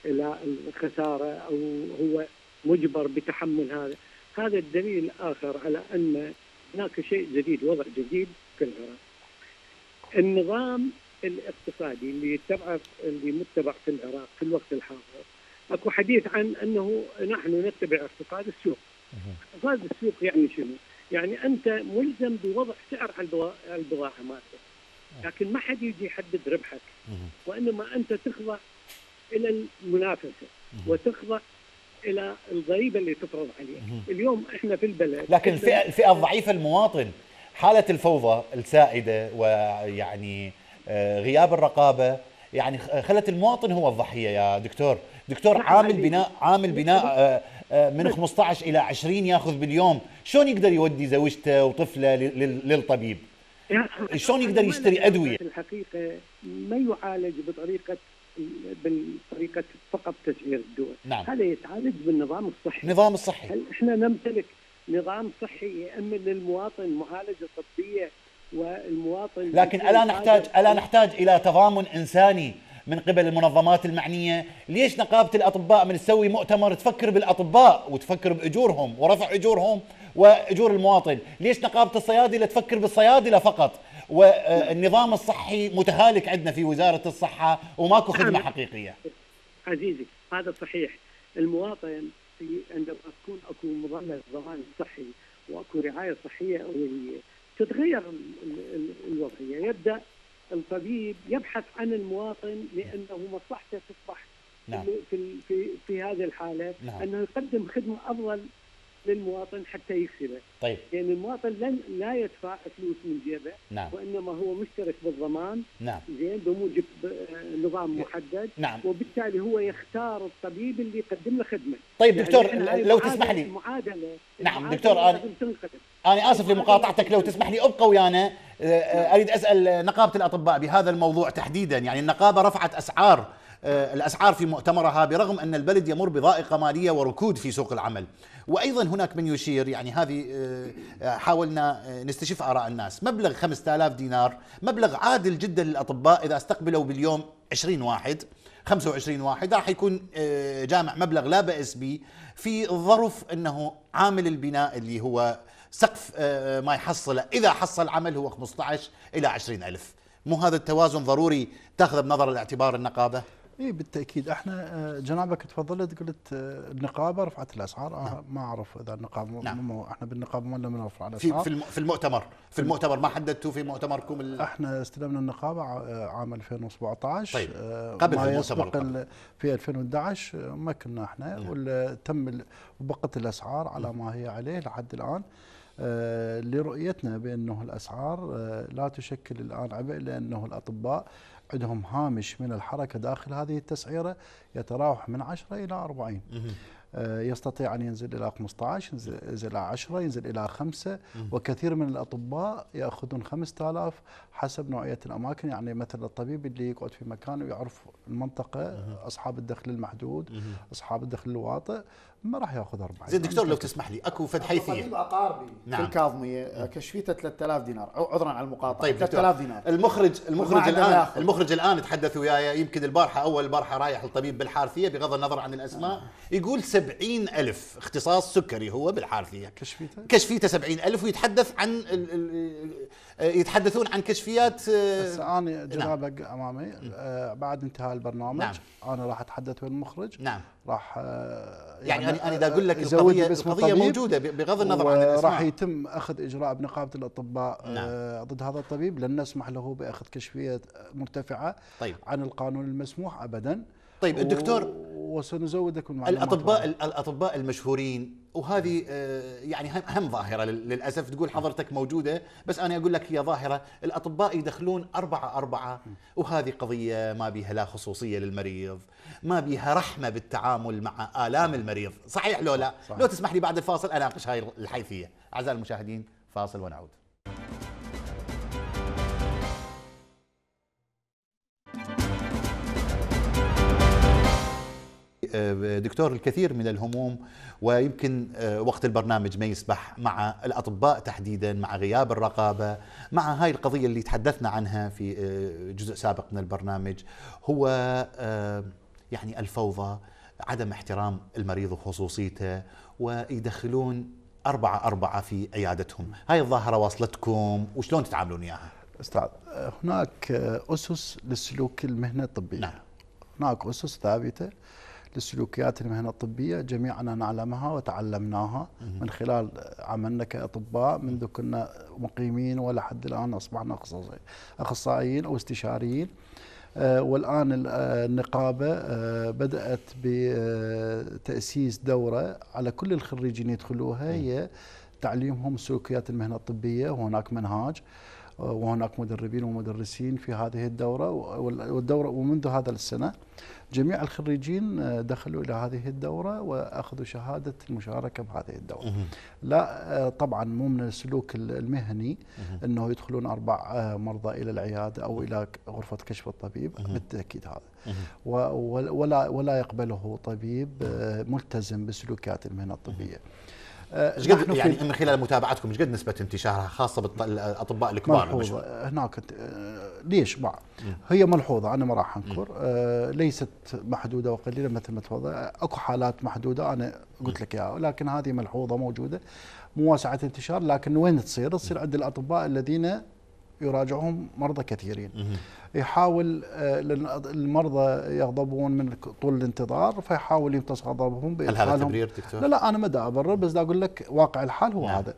إلى الخسارة أو هو مجبر بتحمل هذا. هذا الدليل الآخر على أن هناك شيء جديد وضع جديد في العراق النظام الاقتصادي اللي يتبع اللي متبع في العراق في الوقت الحاضر أكو حديث عن أنه نحن نتبع اقتصاد السوق. اقتصاد السوق يعني شنو؟ يعني أنت ملزم بوضع سعر على البضاعة مالتك لكن ما حد يجي يحدد ربحك. وإنما أنت تخضع إلى المنافسة وتخضع إلى الضريبه اللي تفرض عليك اليوم إحنا في البلد لكن الفئه الفئه الضعيفه المواطن. حالة الفوضى السائدة ويعني آه، غياب الرقابة يعني خلت المواطن هو الضحية يا دكتور. دكتور عامل بناء عامل بناء آه، آه، من 15 إلى 20 ياخذ باليوم. شلون يقدر يودي زوجته وطفله للطبيب؟ شلون يقدر يشتري أدوية؟ الحقيقة ما يعالج بطريقة بالطريقة فقط تسعير الدول. نعم. هذا يتعالج بالنظام الصحي. النظام الصحي. هل إحنا نمتلك نظام صحي يأمن للمواطن معالجة طبية والمواطن لكن ألا نحتاج ألا نحتاج إلى تضامن إنساني من قبل المنظمات المعنية، ليش نقابة الأطباء من تسوي مؤتمر تفكر بالأطباء وتفكر بأجورهم ورفع أجورهم وأجور المواطن، ليش نقابة الصيادلة تفكر بالصيادلة فقط؟ والنظام الصحي متهالك عندنا في وزارة الصحة وماكو خدمة نعم. حقيقية. عزيزي هذا صحيح، المواطن في عندما تكون أكو مظلة الضمان الصحي وأكو رعاية صحية اوليه تتغير الوضعية، يبدأ الطبيب يبحث عن المواطن لأنه مصلحته تصبح نعم. في في في هذه الحالة نعم. أنه يقدم خدمة أفضل للمواطن حتى يكسبه. طيب. لأن المواطن لن لا يدفع فلوس من جيبه نعم. وإنما هو مشترك بالضمان. نعم. زين بموجب نظام محدد. نعم. وبالتالي هو يختار الطبيب اللي يقدم له خدمة. طيب يعني دكتور لو تسمح لي. المعادلة نعم دكتور أنا أنا آسف لمقاطعتك. لو تسمح لي أبقى ويانا. آه، آه، أريد أسأل نقابة الأطباء بهذا الموضوع تحديدا. يعني النقابة رفعت أسعار آه، الأسعار في مؤتمرها برغم أن البلد يمر بضائقة مالية وركود في سوق العمل. وأيضا هناك من يشير يعني هذه حاولنا نستشف آراء الناس. مبلغ 5000 دينار مبلغ عادل جدا للأطباء. إذا استقبلوا باليوم 20 واحد 25 واحد راح يكون جامع مبلغ لا بأس به في ظرف أنه عامل البناء اللي هو سقف آه، ما يحصله. إذا حصل عمل هو 15 إلى 20 ألف. مو هذا التوازن ضروري تأخذ بنظر الاعتبار النقابة؟ اي بالتأكيد. إحنا آه، جنابك تفضلت قلت آه، النقابة رفعت الأسعار. نعم. ما أعرف إذا النقابة نعم. إحنا بالنقابة ما لم نرفع الأسعار. في في المؤتمر. في المؤتمر ما حددتوا في مؤتمركم ال... إحنا استلمنا النقابة عام 2017 طيب. قبل المؤتمر في 2011 ما كنا إحنا. نعم. وتم وبقت الأسعار على ما هي عليه لحد الآن. آه، لرؤيتنا بأنه الأسعار آه، لا تشكل الآن عبء لأنه الأطباء عندهم هامش من الحركة داخل هذه التسعيرة يتراوح من 10 إلى 40 آه، يستطيع أن ينزل إلى 15 ينزل إلى 10 ينزل إلى 5 وكثير من الأطباء يأخذون 5000 حسب نوعية الأماكن. يعني مثلا الطبيب اللي يقعد في مكان ويعرف المنطقة أصحاب الدخل المحدود أصحاب الدخل الواطئ ما راح ياخذ اربعه زين دكتور لو تسمح لي أكو فد حيثية. طبيب أقاربي نعم. في الكاظميه كشفيته 3000 دينار. عذرا على المقاطعة طيب 3000 دينار. المخرج المخرج الآن المخرج الآن تحدث وياي يمكن البارحة أول البارحه رايح الطبيب بالحارثية بغض النظر عن الأسماء يقول 70% سبعين ألف اختصاص سكري هو بالحارثية. كشفيته؟ كشفيته سبعين ألف ويتحدث عن ال- ال- آه، يتحدثون عن كشفيات آه، بس أنا جنابك أمامي آه بعد انتهاء البرنامج نعم. أنا راح أتحدث ويا المخرج. نعم. راح آه يعني أنا أنا دا أقول لك القضية القضية موجودة بغض النظر عن الأسماء. راح يتم أخذ إجراء بنقابة الأطباء نعم. ضد هذا الطبيب. لن نسمح له بأخذ كشفية مرتفعة طيب. عن القانون المسموح ابدا. طيب الدكتور وسنزودك بالمعلومات الأطباء. الأطباء المشهورين وهذه آه، يعني هم- ظاهرة لل- للأسف تقول حضرتك موجودة بس أنا أقول لك هي ظاهرة. الأطباء يدخلون أربعة أربعة وهذه قضية ما بيها لا خصوصية للمريض ما بيها رحمة بالتعامل مع آلام المريض. صحيح لو لا؟ صحيح. لو تسمح لي بعد الفاصل اناقش هاي الحيثية. أعزائي المشاهدين فاصل ونعود. دكتور الكثير من الهموم ويمكن آه، وقت البرنامج ما يسبح مع الأطباء تحديدا مع غياب الرقابة مع هاي القضية اللي تحدثنا عنها في آه، جزء سابق من البرنامج. هو آه، يعني الفوضى عدم احترام المريض وخصوصيته ويدخلون أربعة أربعة في عيادتهم. هاي الظاهرة وصلتكم وشلون تتعاملون إياها؟ أستاذ آه، هناك أسس للسلوك المهنة الطبية. نعم. هناك أسس ثابتة للسلوكيات المهنة الطبية. جميعنا نعلمها وتعلمناها من خلال عملنا كأطباء منذ كنا مقيمين ولحد الآن أصبحنا أخصائيين أو استشاريين. آه، والآن ال- آه، النقابة آه، بدأت بتأسيس دورة على كل الخريجين يدخلوها. هي تعليمهم سلوكيات المهنة الطبية. وهناك منهاج وهناك مدربين ومدرسين في هذه الدورة. وال- والدوره ومنذ هذا السنة جميع الخريجين آه، دخلوا إلى هذه الدورة وأخذوا شهادة المشاركة بهذه الدورة. لا آه، طبعا مو من السلوك ال- المهني إنه يدخلون أربع آه، مرضى إلى العيادة أو إلى ك- غرفة كشف الطبيب بالتأكيد هذا. ولا ولا يقبله طبيب ملتزم بسلوكيات المهنة الطبية. آه، إيش قد يعني من خلال متابعتكم إيش قد نسبة انتشارها خاصة بالاطباء الكبار ملحوظة. المشهور؟ هناك آه، ليش مع هي ملحوظة أنا ما راح أنكر. آه، ليست محدودة وقليلة مثل ما تفضل. أكو حالات محدودة أنا قلت لك إياها ولكن هذه ملحوظة موجودة مو واسعة انتشار لكن وين تصير؟ تصير عند الأطباء الذين يراجعهم مرضى كثيرين. يحاول آه، لأن المرضى يغضبون من طول الانتظار فيحاول يمتص غضبهم هل هذا تبرير دكتور؟ لا لا أنا ما دا أبرر بس دا أقول لك واقع الحال هو نعم. هذا.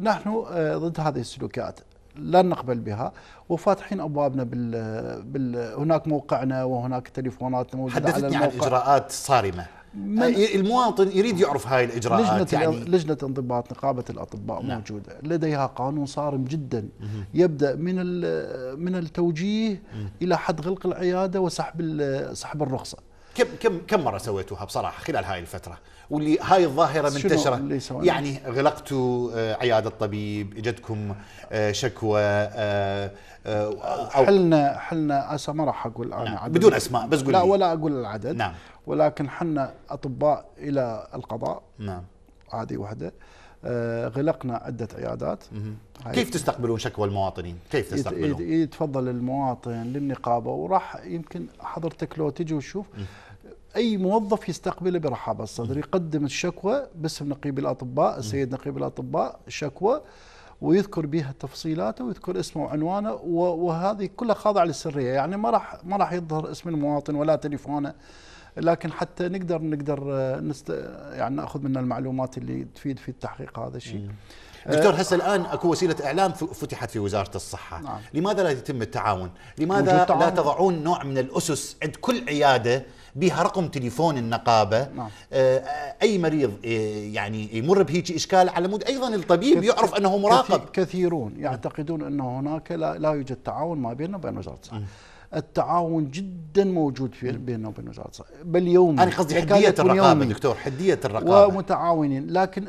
نحن آه، ضد هذه السلوكيات. لا نقبل بها. وفاتحين أبوابنا بال, بال هناك موقعنا وهناك تليفوناتنا موجودة على حدثتني عن الموقع. إجراءات صارمة. من- آه، المواطن يريد يعرف هاي الإجراءات لجنة يعني لجنة انضباط نقابة الأطباء نعم. موجودة. لديها قانون صارم جدا. يبدأ من ال- من التوجيه إلى حد غلق العيادة وسحب سحب الرخصة. كم كم كم مرة سويتوها بصراحة خلال هاي الفترة؟ واللي هاي اللي سويناه؟ يعني غلقتوا آه، عيادة طبيب إجتكم آه، شكوى آه، أو حلنا حلنا هسه ما راح أقول أنا نعم. عدد بدون أسماء، بس قول لا. ولا أقول العدد نعم. ولكن حنا أطباء إلى القضاء نعم هذه وحدة غلقنا عدة عيادات كيف تستقبلون شكوى المواطنين؟ كيف تستقبلون؟ يتفضل المواطن للنقابة وراح يمكن حضرتك لو تجي وتشوف أي موظف يستقبله برحابة. الصدر يقدم الشكوى باسم نقيب الأطباء السيد نقيب الأطباء شكوى ويذكر بها تفصيلاته ويذكر اسمه وعنوانه وهذه كلها خاضعة للسرية. يعني ما راح ما راح يظهر اسم المواطن ولا تليفونه لكن حتى نقدر نقدر آه، نست يعني نأخذ منها المعلومات اللي تفيد في التحقيق هذا الشيء. دكتور هسه الآن أكو وسيلة إعلام فتحت في وزارة الصحة. نعم. لماذا لا يتم التعاون؟ لماذا لا. تضعون نوع من الأسس عند كل عيادة بها رقم تليفون النقابة نعم. آه، أي مريض آه، يعني يمر بهيك إشكال على مود أيضا الطبيب يعرف أنه مراقب كثي- كثيرون يعتقدون أنه هناك لا, لا يوجد تعاون ما بيننا وبين وزارة الصحة. التعاون جدا موجود في بيننا وبين وزارة الصحة بل يومي أنا قصدي حدية الرقابة يومي. دكتور حدية الرقابة ومتعاونين لكن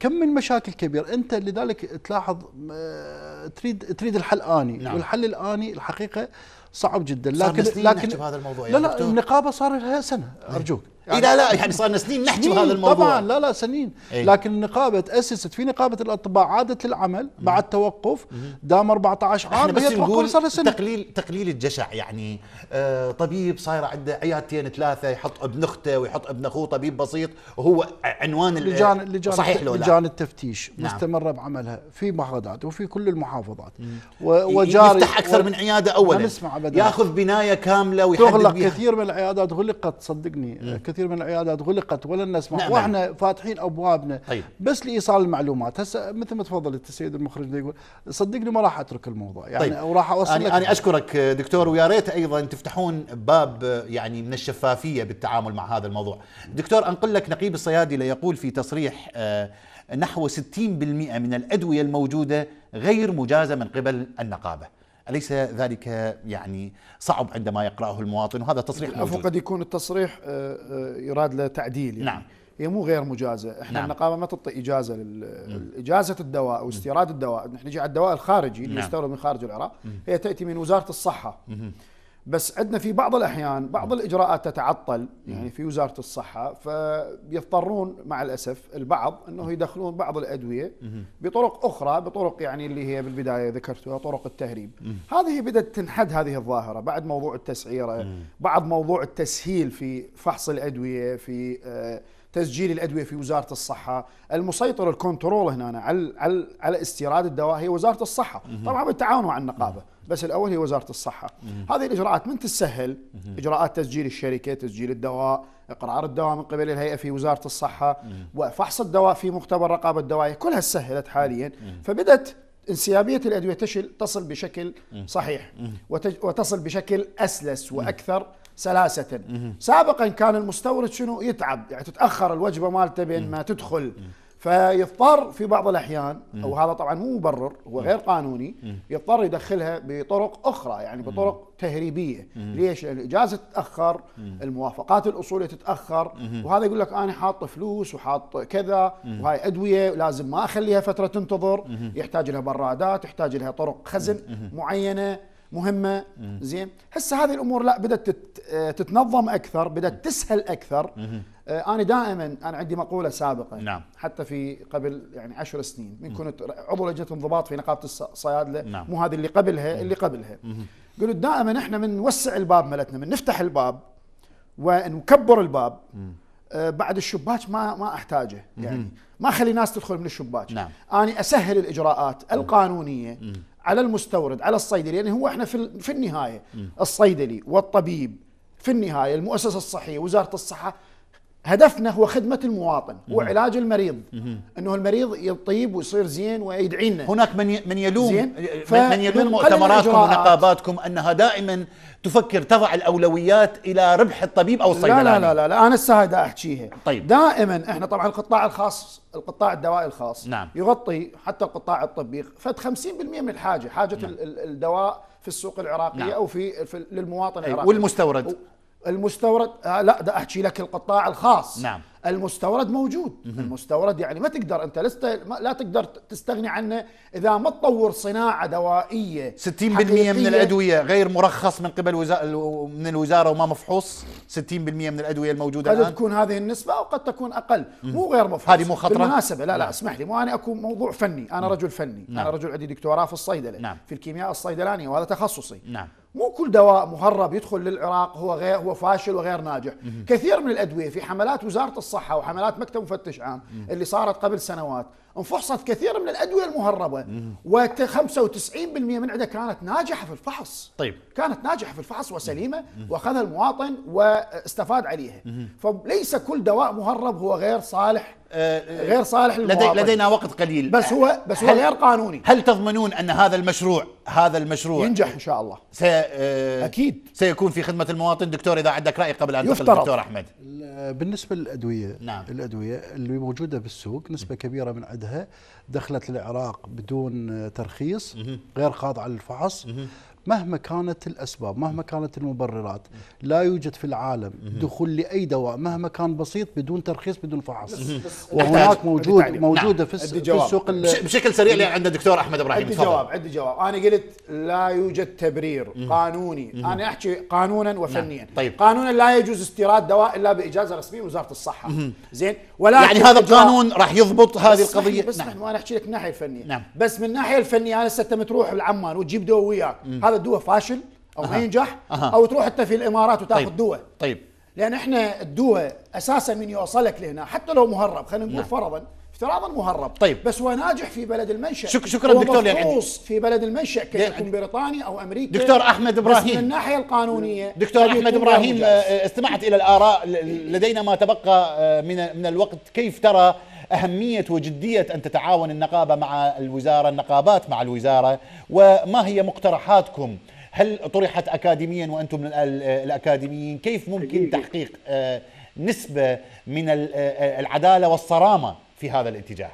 كم من مشاكل كبير أنت لذلك تلاحظ آه، تريد تريد الحل آني. نعم. والحل الآني الحقيقة صعب جدا. صار لكن سنين لكن بهذا الموضوع لا لا. النقابة صار لها سنة أرجوك. إيه لا لا يعني صار لنا سنين نحكي سنين بهذا الموضوع. طبعا لا لا سنين. إيه. لكن النقابه تاسست في نقابة الأطباء عادت للعمل بعد توقف. دام 14 عام بس نقول صار سنة. تقليل تقليل الجشع يعني آه طبيب صاير عنده عيادتين ثلاثة يحط ابن أخته ويحط ابن أخوه طبيب بسيط وهو عنوان لجان لجان صحيح لو لجان التفتيش. نعم. مستمرة بعملها في بغداد وفي كل المحافظات. وجاري يفتح أكثر و- من عيادة اولا. نسمع. يأخذ بناية كاملة ويحدد تغلق كثير من العيادات. غلقت صدقني كثير من العيادات غلقت ولا نسمع نعم. وإحنا فاتحين أبوابنا طيب. بس لإيصال المعلومات هسه مثل ما تفضلت السيد المخرج يقول صدقني ما راح أترك الموضوع يعني طيب. أو راح أوصل لك أنا, أنا أشكرك دكتور ويا ريت أيضا تفتحون باب يعني من الشفافية بالتعامل مع هذا الموضوع دكتور أنقل لك نقيب الصيادلة يقول في تصريح آه، نحو 60% من الأدوية الموجودة غير مجازة من قبل النقابة أليس ذلك يعني صعب عندما يقرأه المواطن؟ وهذا تصريح موجود. قد يكون التصريح آه، آه، يراد له تعديل يعني. نعم. هي مو غير مجازة. إحنا نعم. النقابة ما تعطي إجازة لل- إجازة الدواء أو استيراد الدواء. نحن نجي على الدواء الخارجي اللي نعم. يستورد من خارج العراق. هي تأتي من وزارة الصحة. بس عندنا في بعض الأحيان بعض الإجراءات تتعطل يعني في وزارة الصحة فيضطرون مع الأسف البعض إنه يدخلون بعض الأدوية بطرق أخرى بطرق يعني اللي هي بالبداية ذكرتها طرق التهريب. هذه بدأت تنحد هذه الظاهرة بعد موضوع التسعيرة بعد موضوع التسهيل في فحص الأدوية في آه، تسجيل الأدوية في وزارة الصحة، المسيطر الكنترول هنا على على على استيراد الدواء هي وزارة الصحة، طبعا بالتعاون مع النقابة، بس الأول هي وزارة الصحة. هذه الإجراءات من تسهل؟ إجراءات تسجيل الشركة، تسجيل الدواء، إقرار الدواء من قبل الهيئة في وزارة الصحة، وفحص الدواء في مختبر الرقابه الدوائيه، كلها سهلت حاليا، فبدت انسيابية الأدوية تشل تصل بشكل صحيح. وتصل بشكل أسلس وأكثر سلاسة. سابقا كان المستورد شنو؟ يتعب. يعني تتأخر الوجبة مالته بين ما تدخل فيضطر في بعض الأحيان أو هذا طبعا مو مبرر هو غير قانوني يضطر يدخلها بطرق أخرى يعني بطرق تهريبية. ليش؟ لأن الإجازة تتأخر الموافقات الأصولية تتأخر وهذا يقول لك أنا حاط فلوس وحاط كذا وهاي أدوية لازم ما أخليها فترة تنتظر. يحتاج لها برادات يحتاج لها طرق خزن معينة. مهمة. زين. هسه هذه الأمور لا بدأت آه، تتنظم أكثر بدأت تسهل أكثر. آه، أنا دائما أنا عندي مقولة سابقة. نعم. حتى في قبل يعني عشر سنين من كنت عضو لجنة انضباط في نقابة الص- الصيادله نعم. مو هذه اللي قبلها اللي قبلها. قلت دائما إحنا من نوسع الباب ملتنا من نفتح الباب ونكبر الباب. آه، بعد الشباك ما ما أحتاجه يعني. ما أخلي ناس تدخل من الشباك. نعم. أني أسهل الإجراءات القانونية. على المستورد على الصيدلي يعني هو إحنا في في النهاية الصيدلي والطبيب في النهاية المؤسسة الصحية وزارة الصحة هدفنا هو خدمة المواطن هو علاج المريض. إنه المريض يطيب ويصير زين ويدعي لنا هناك من من يلوم زين. من, من يلوم مؤتمراتكم ونقاباتكم أنها دائما تفكر تضع الأولويات إلى ربح الطبيب أو الصيدلاني. لا لا لا لا, أنا هسه دا احكيها طيب. دائما إحنا طبعا القطاع الخاص القطاع الدوائي الخاص نعم. يغطي حتى القطاع الطبي. فد 50% من الحاجة حاجة نعم. الدواء في السوق العراقية نعم. أو في, في للمواطن أي، العراقي. والمستورد؟ المستورد آه لا ده أحكي لك القطاع الخاص. نعم. المستورد موجود. المستورد يعني ما تقدر أنت لست لا تقدر تستغني عنه إذا ما تطور صناعة دوائية 60% من. الأدوية غير مرخص من قبل وزا... من الوزارة وما مفحوص. 60% من الأدوية الموجودة قد الآن. تكون هذه النسبة أو قد تكون أقل. مو غير مفحوص. هذه مو خطرة؟ بالمناسبة لا لا نعم. اسمح لي مو أنا أكون موضوع فني. أنا رجل فني. نعم. أنا رجل عندي دكتوراه في الصيدلة نعم. في الكيمياء الصيدلانية وهذا تخصصي. نعم. مو كل دواء مهرب يدخل للعراق هو غير هو فاشل وغير ناجح. كثير من الأدوية في حملات وزارة الصحة وحملات مكتب مفتش عام اللي صارت قبل سنوات انفحصت كثير من الأدوية المهربة. و 95% من عندها كانت ناجحة في الفحص. طيب. كانت ناجحة في الفحص وسليمة وأخذها المواطن واستفاد عليها. فليس كل دواء مهرب هو غير صالح. آه، غير صالح للمواطن. لدينا وقت قليل. بس هو بس هو هل- غير قانوني. هل تضمنون أن هذا المشروع هذا المشروع ينجح إن شاء الله. سي... آه، أكيد. سيكون في خدمة المواطن. دكتور إذا عندك رأي قبل أن يفترض. دكتور أحمد. بالنسبة للادويه نعم. الأدوية اللي موجودة بالسوق نسبة كبيرة من عندها دخلت للعراق بدون ترخيص غير خاضعة للفحص. مهما كانت الأسباب مهما كانت المبررات لا يوجد في العالم دخول لأي دواء مهما كان بسيط بدون ترخيص بدون فحص وهناك موجود نعم. في, أدي في. السوق ال- بش- بشكل سريع لأن عندنا الدكتور أحمد إبراهيم عندي. جواب عندي جواب أنا قلت لا يوجد تبرير قانوني أنا أحكي قانونا وفنيا طيب. قانونا لا يجوز استيراد دواء إلا بإجازة رسمية من وزارة الصحة زين ولكن يعني هذا القانون راح يضبط هذه القضية بس نعم. نعم. وأنا أحكي لك من الناحية الفنية نعم. بس من الناحية الفنية أنا هسه تروح لعمان وتجيب دواء وياك هذا الدواء فاشل أو ما. ينجح. أو تروح أنت في الإمارات وتاخذ طيب. دواء طيب لأن إحنا الدواء أساسا من يوصلك لهنا حتى لو مهرب خلينا نقول نعم. فرضا افتراضا مهرب طيب. بس هو ناجح في بلد المنشأ شك- شكراً دكتور، يعني في بلد المنشأ كي يعني- يكون بريطانيا أو أمريكا دكتور أحمد بس إبراهيم. من الناحية القانونية دكتور أحمد إبراهيم آه،. استمعت إلى الآراء لدينا ما تبقى آه، من من الوقت كيف ترى أهمية وجدية أن تتعاون النقابة مع الوزارة النقابات مع الوزارة. وما هي مقترحاتكم؟ هل طرحت اكاديميا وأنتم من ال- الأكاديميين؟ كيف ممكن. تحقيق آه، نسبة من ال- آه، العدالة والصرامة في هذا الاتجاه؟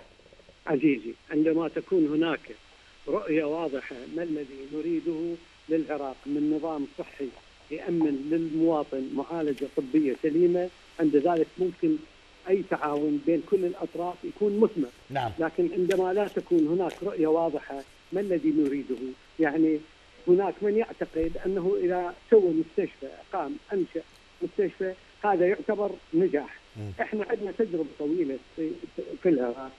عزيزي عندما تكون هناك رؤية واضحة ما الذي نريده للعراق من نظام صحي يأمن للمواطن معالجة طبية سليمة عند ذلك ممكن أي تعاون بين كل الأطراف يكون مثمر. نعم. لكن عندما لا تكون هناك رؤية واضحة ما الذي نريده؟ يعني هناك من يعتقد أنه إذا سوى مستشفى قام أنشأ مستشفى هذا يعتبر نجاح. إحنا عندنا تجربة طويلة في, في العراق.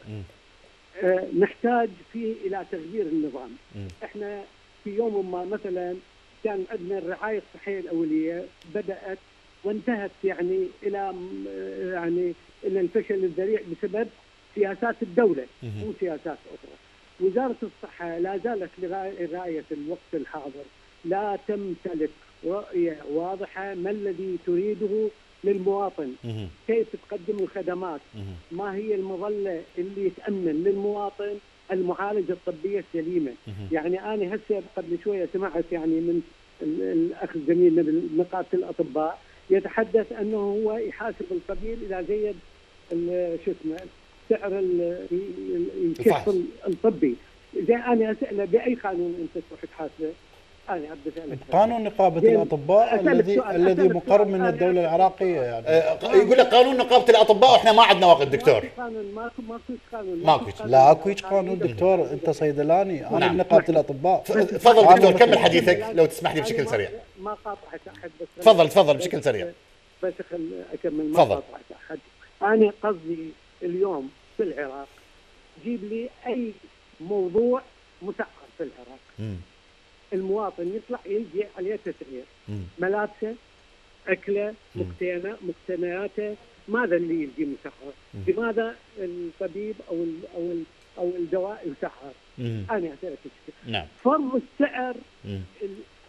آه، نحتاج في إلى تغيير النظام. مم. إحنا في يوم ما مثلا كان عندنا الرعاية الصحية الأولية بدأت وانتهت يعني إلى م- آه، يعني الفشل الذريع بسبب سياسات الدولة مو سياسات أخرى. وزارة الصحة لا زالت لغايه الوقت الحاضر لا تمتلك رؤية واضحة ما الذي تريده للمواطن،. كيف تقدم الخدمات،. ما هي المظلة اللي تأمن للمواطن المعالجة الطبية السليمه،. يعني أنا هسه قبل شوية سمعت يعني من ال- الأخ زميلنا بنقابه الأطباء يتحدث أنه هو يحاسب الطبيب إذا زيد شو اسمه سعر. الكشف الطبي، زي أنا أسأله بأي قانون أنت تروح تحاسبه؟ أنا عبد أسألك قانون نقابة. الأطباء الذي الذي مقر. من الدولة العراقية يعني آه، يقول لك قانون نقابة الأطباء وإحنا ما عندنا وقت دكتور ماكو قانون ماكو ماكو قانون ماكو. لا أكو هيك قانون دكتور أنت صيدلاني أنا نعم. بنقابه الأطباء تفضل دكتور كمل حديثك لو تسمح لي بشكل سريع ما قاطعت أحد بس تفضل تفضل بشكل سريع بس خل أكمل ما تفضل. أنا قصدي اليوم في العراق جيب لي أي موضوع مسعر في العراق مم. المواطن يطلع يلقي عليه تسعير. ملابسه أكله مقتنى مقتنياته ماذا اللي يلقي مسعر؟ لماذا الطبيب أو ال أو ال أو الدواء يسعر؟ مم. أنا كذا. نعم فرض السعر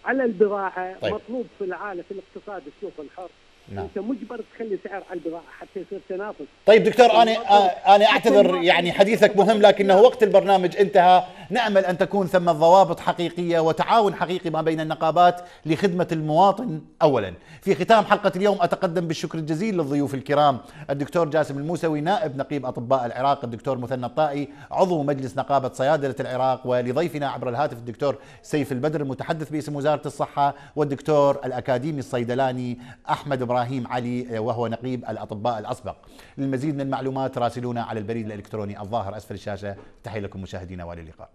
على البضاعه طيب. مطلوب في العالم في الاقتصاد السوق الحر نعم. أنت مجبر تخلي سعر على البضاعة حتى يصير تنافس. طيب دكتور أنا آه، أنا أعتذر يعني حديثك مهم لكنه وقت البرنامج انتهى. نأمل أن تكون ثم ضوابط حقيقية وتعاون حقيقي ما بين النقابات لخدمة المواطن اولا. في ختام حلقة اليوم أتقدم بالشكر الجزيل للضيوف الكرام. الدكتور جاسم الموسوي نائب نقيب أطباء العراق الدكتور مثنى الطائي عضو مجلس نقابة صيادلة العراق ولضيفنا عبر الهاتف الدكتور سيف البدر المتحدث باسم وزارة الصحة والدكتور الأكاديمي الصيدلاني أحمد إبراهيم. علي وهو نقيب الأطباء الأسبق. للمزيد من المعلومات راسلونا على البريد الإلكتروني الظاهر أسفل الشاشة. تحية لكم مشاهدينا والى اللقاء.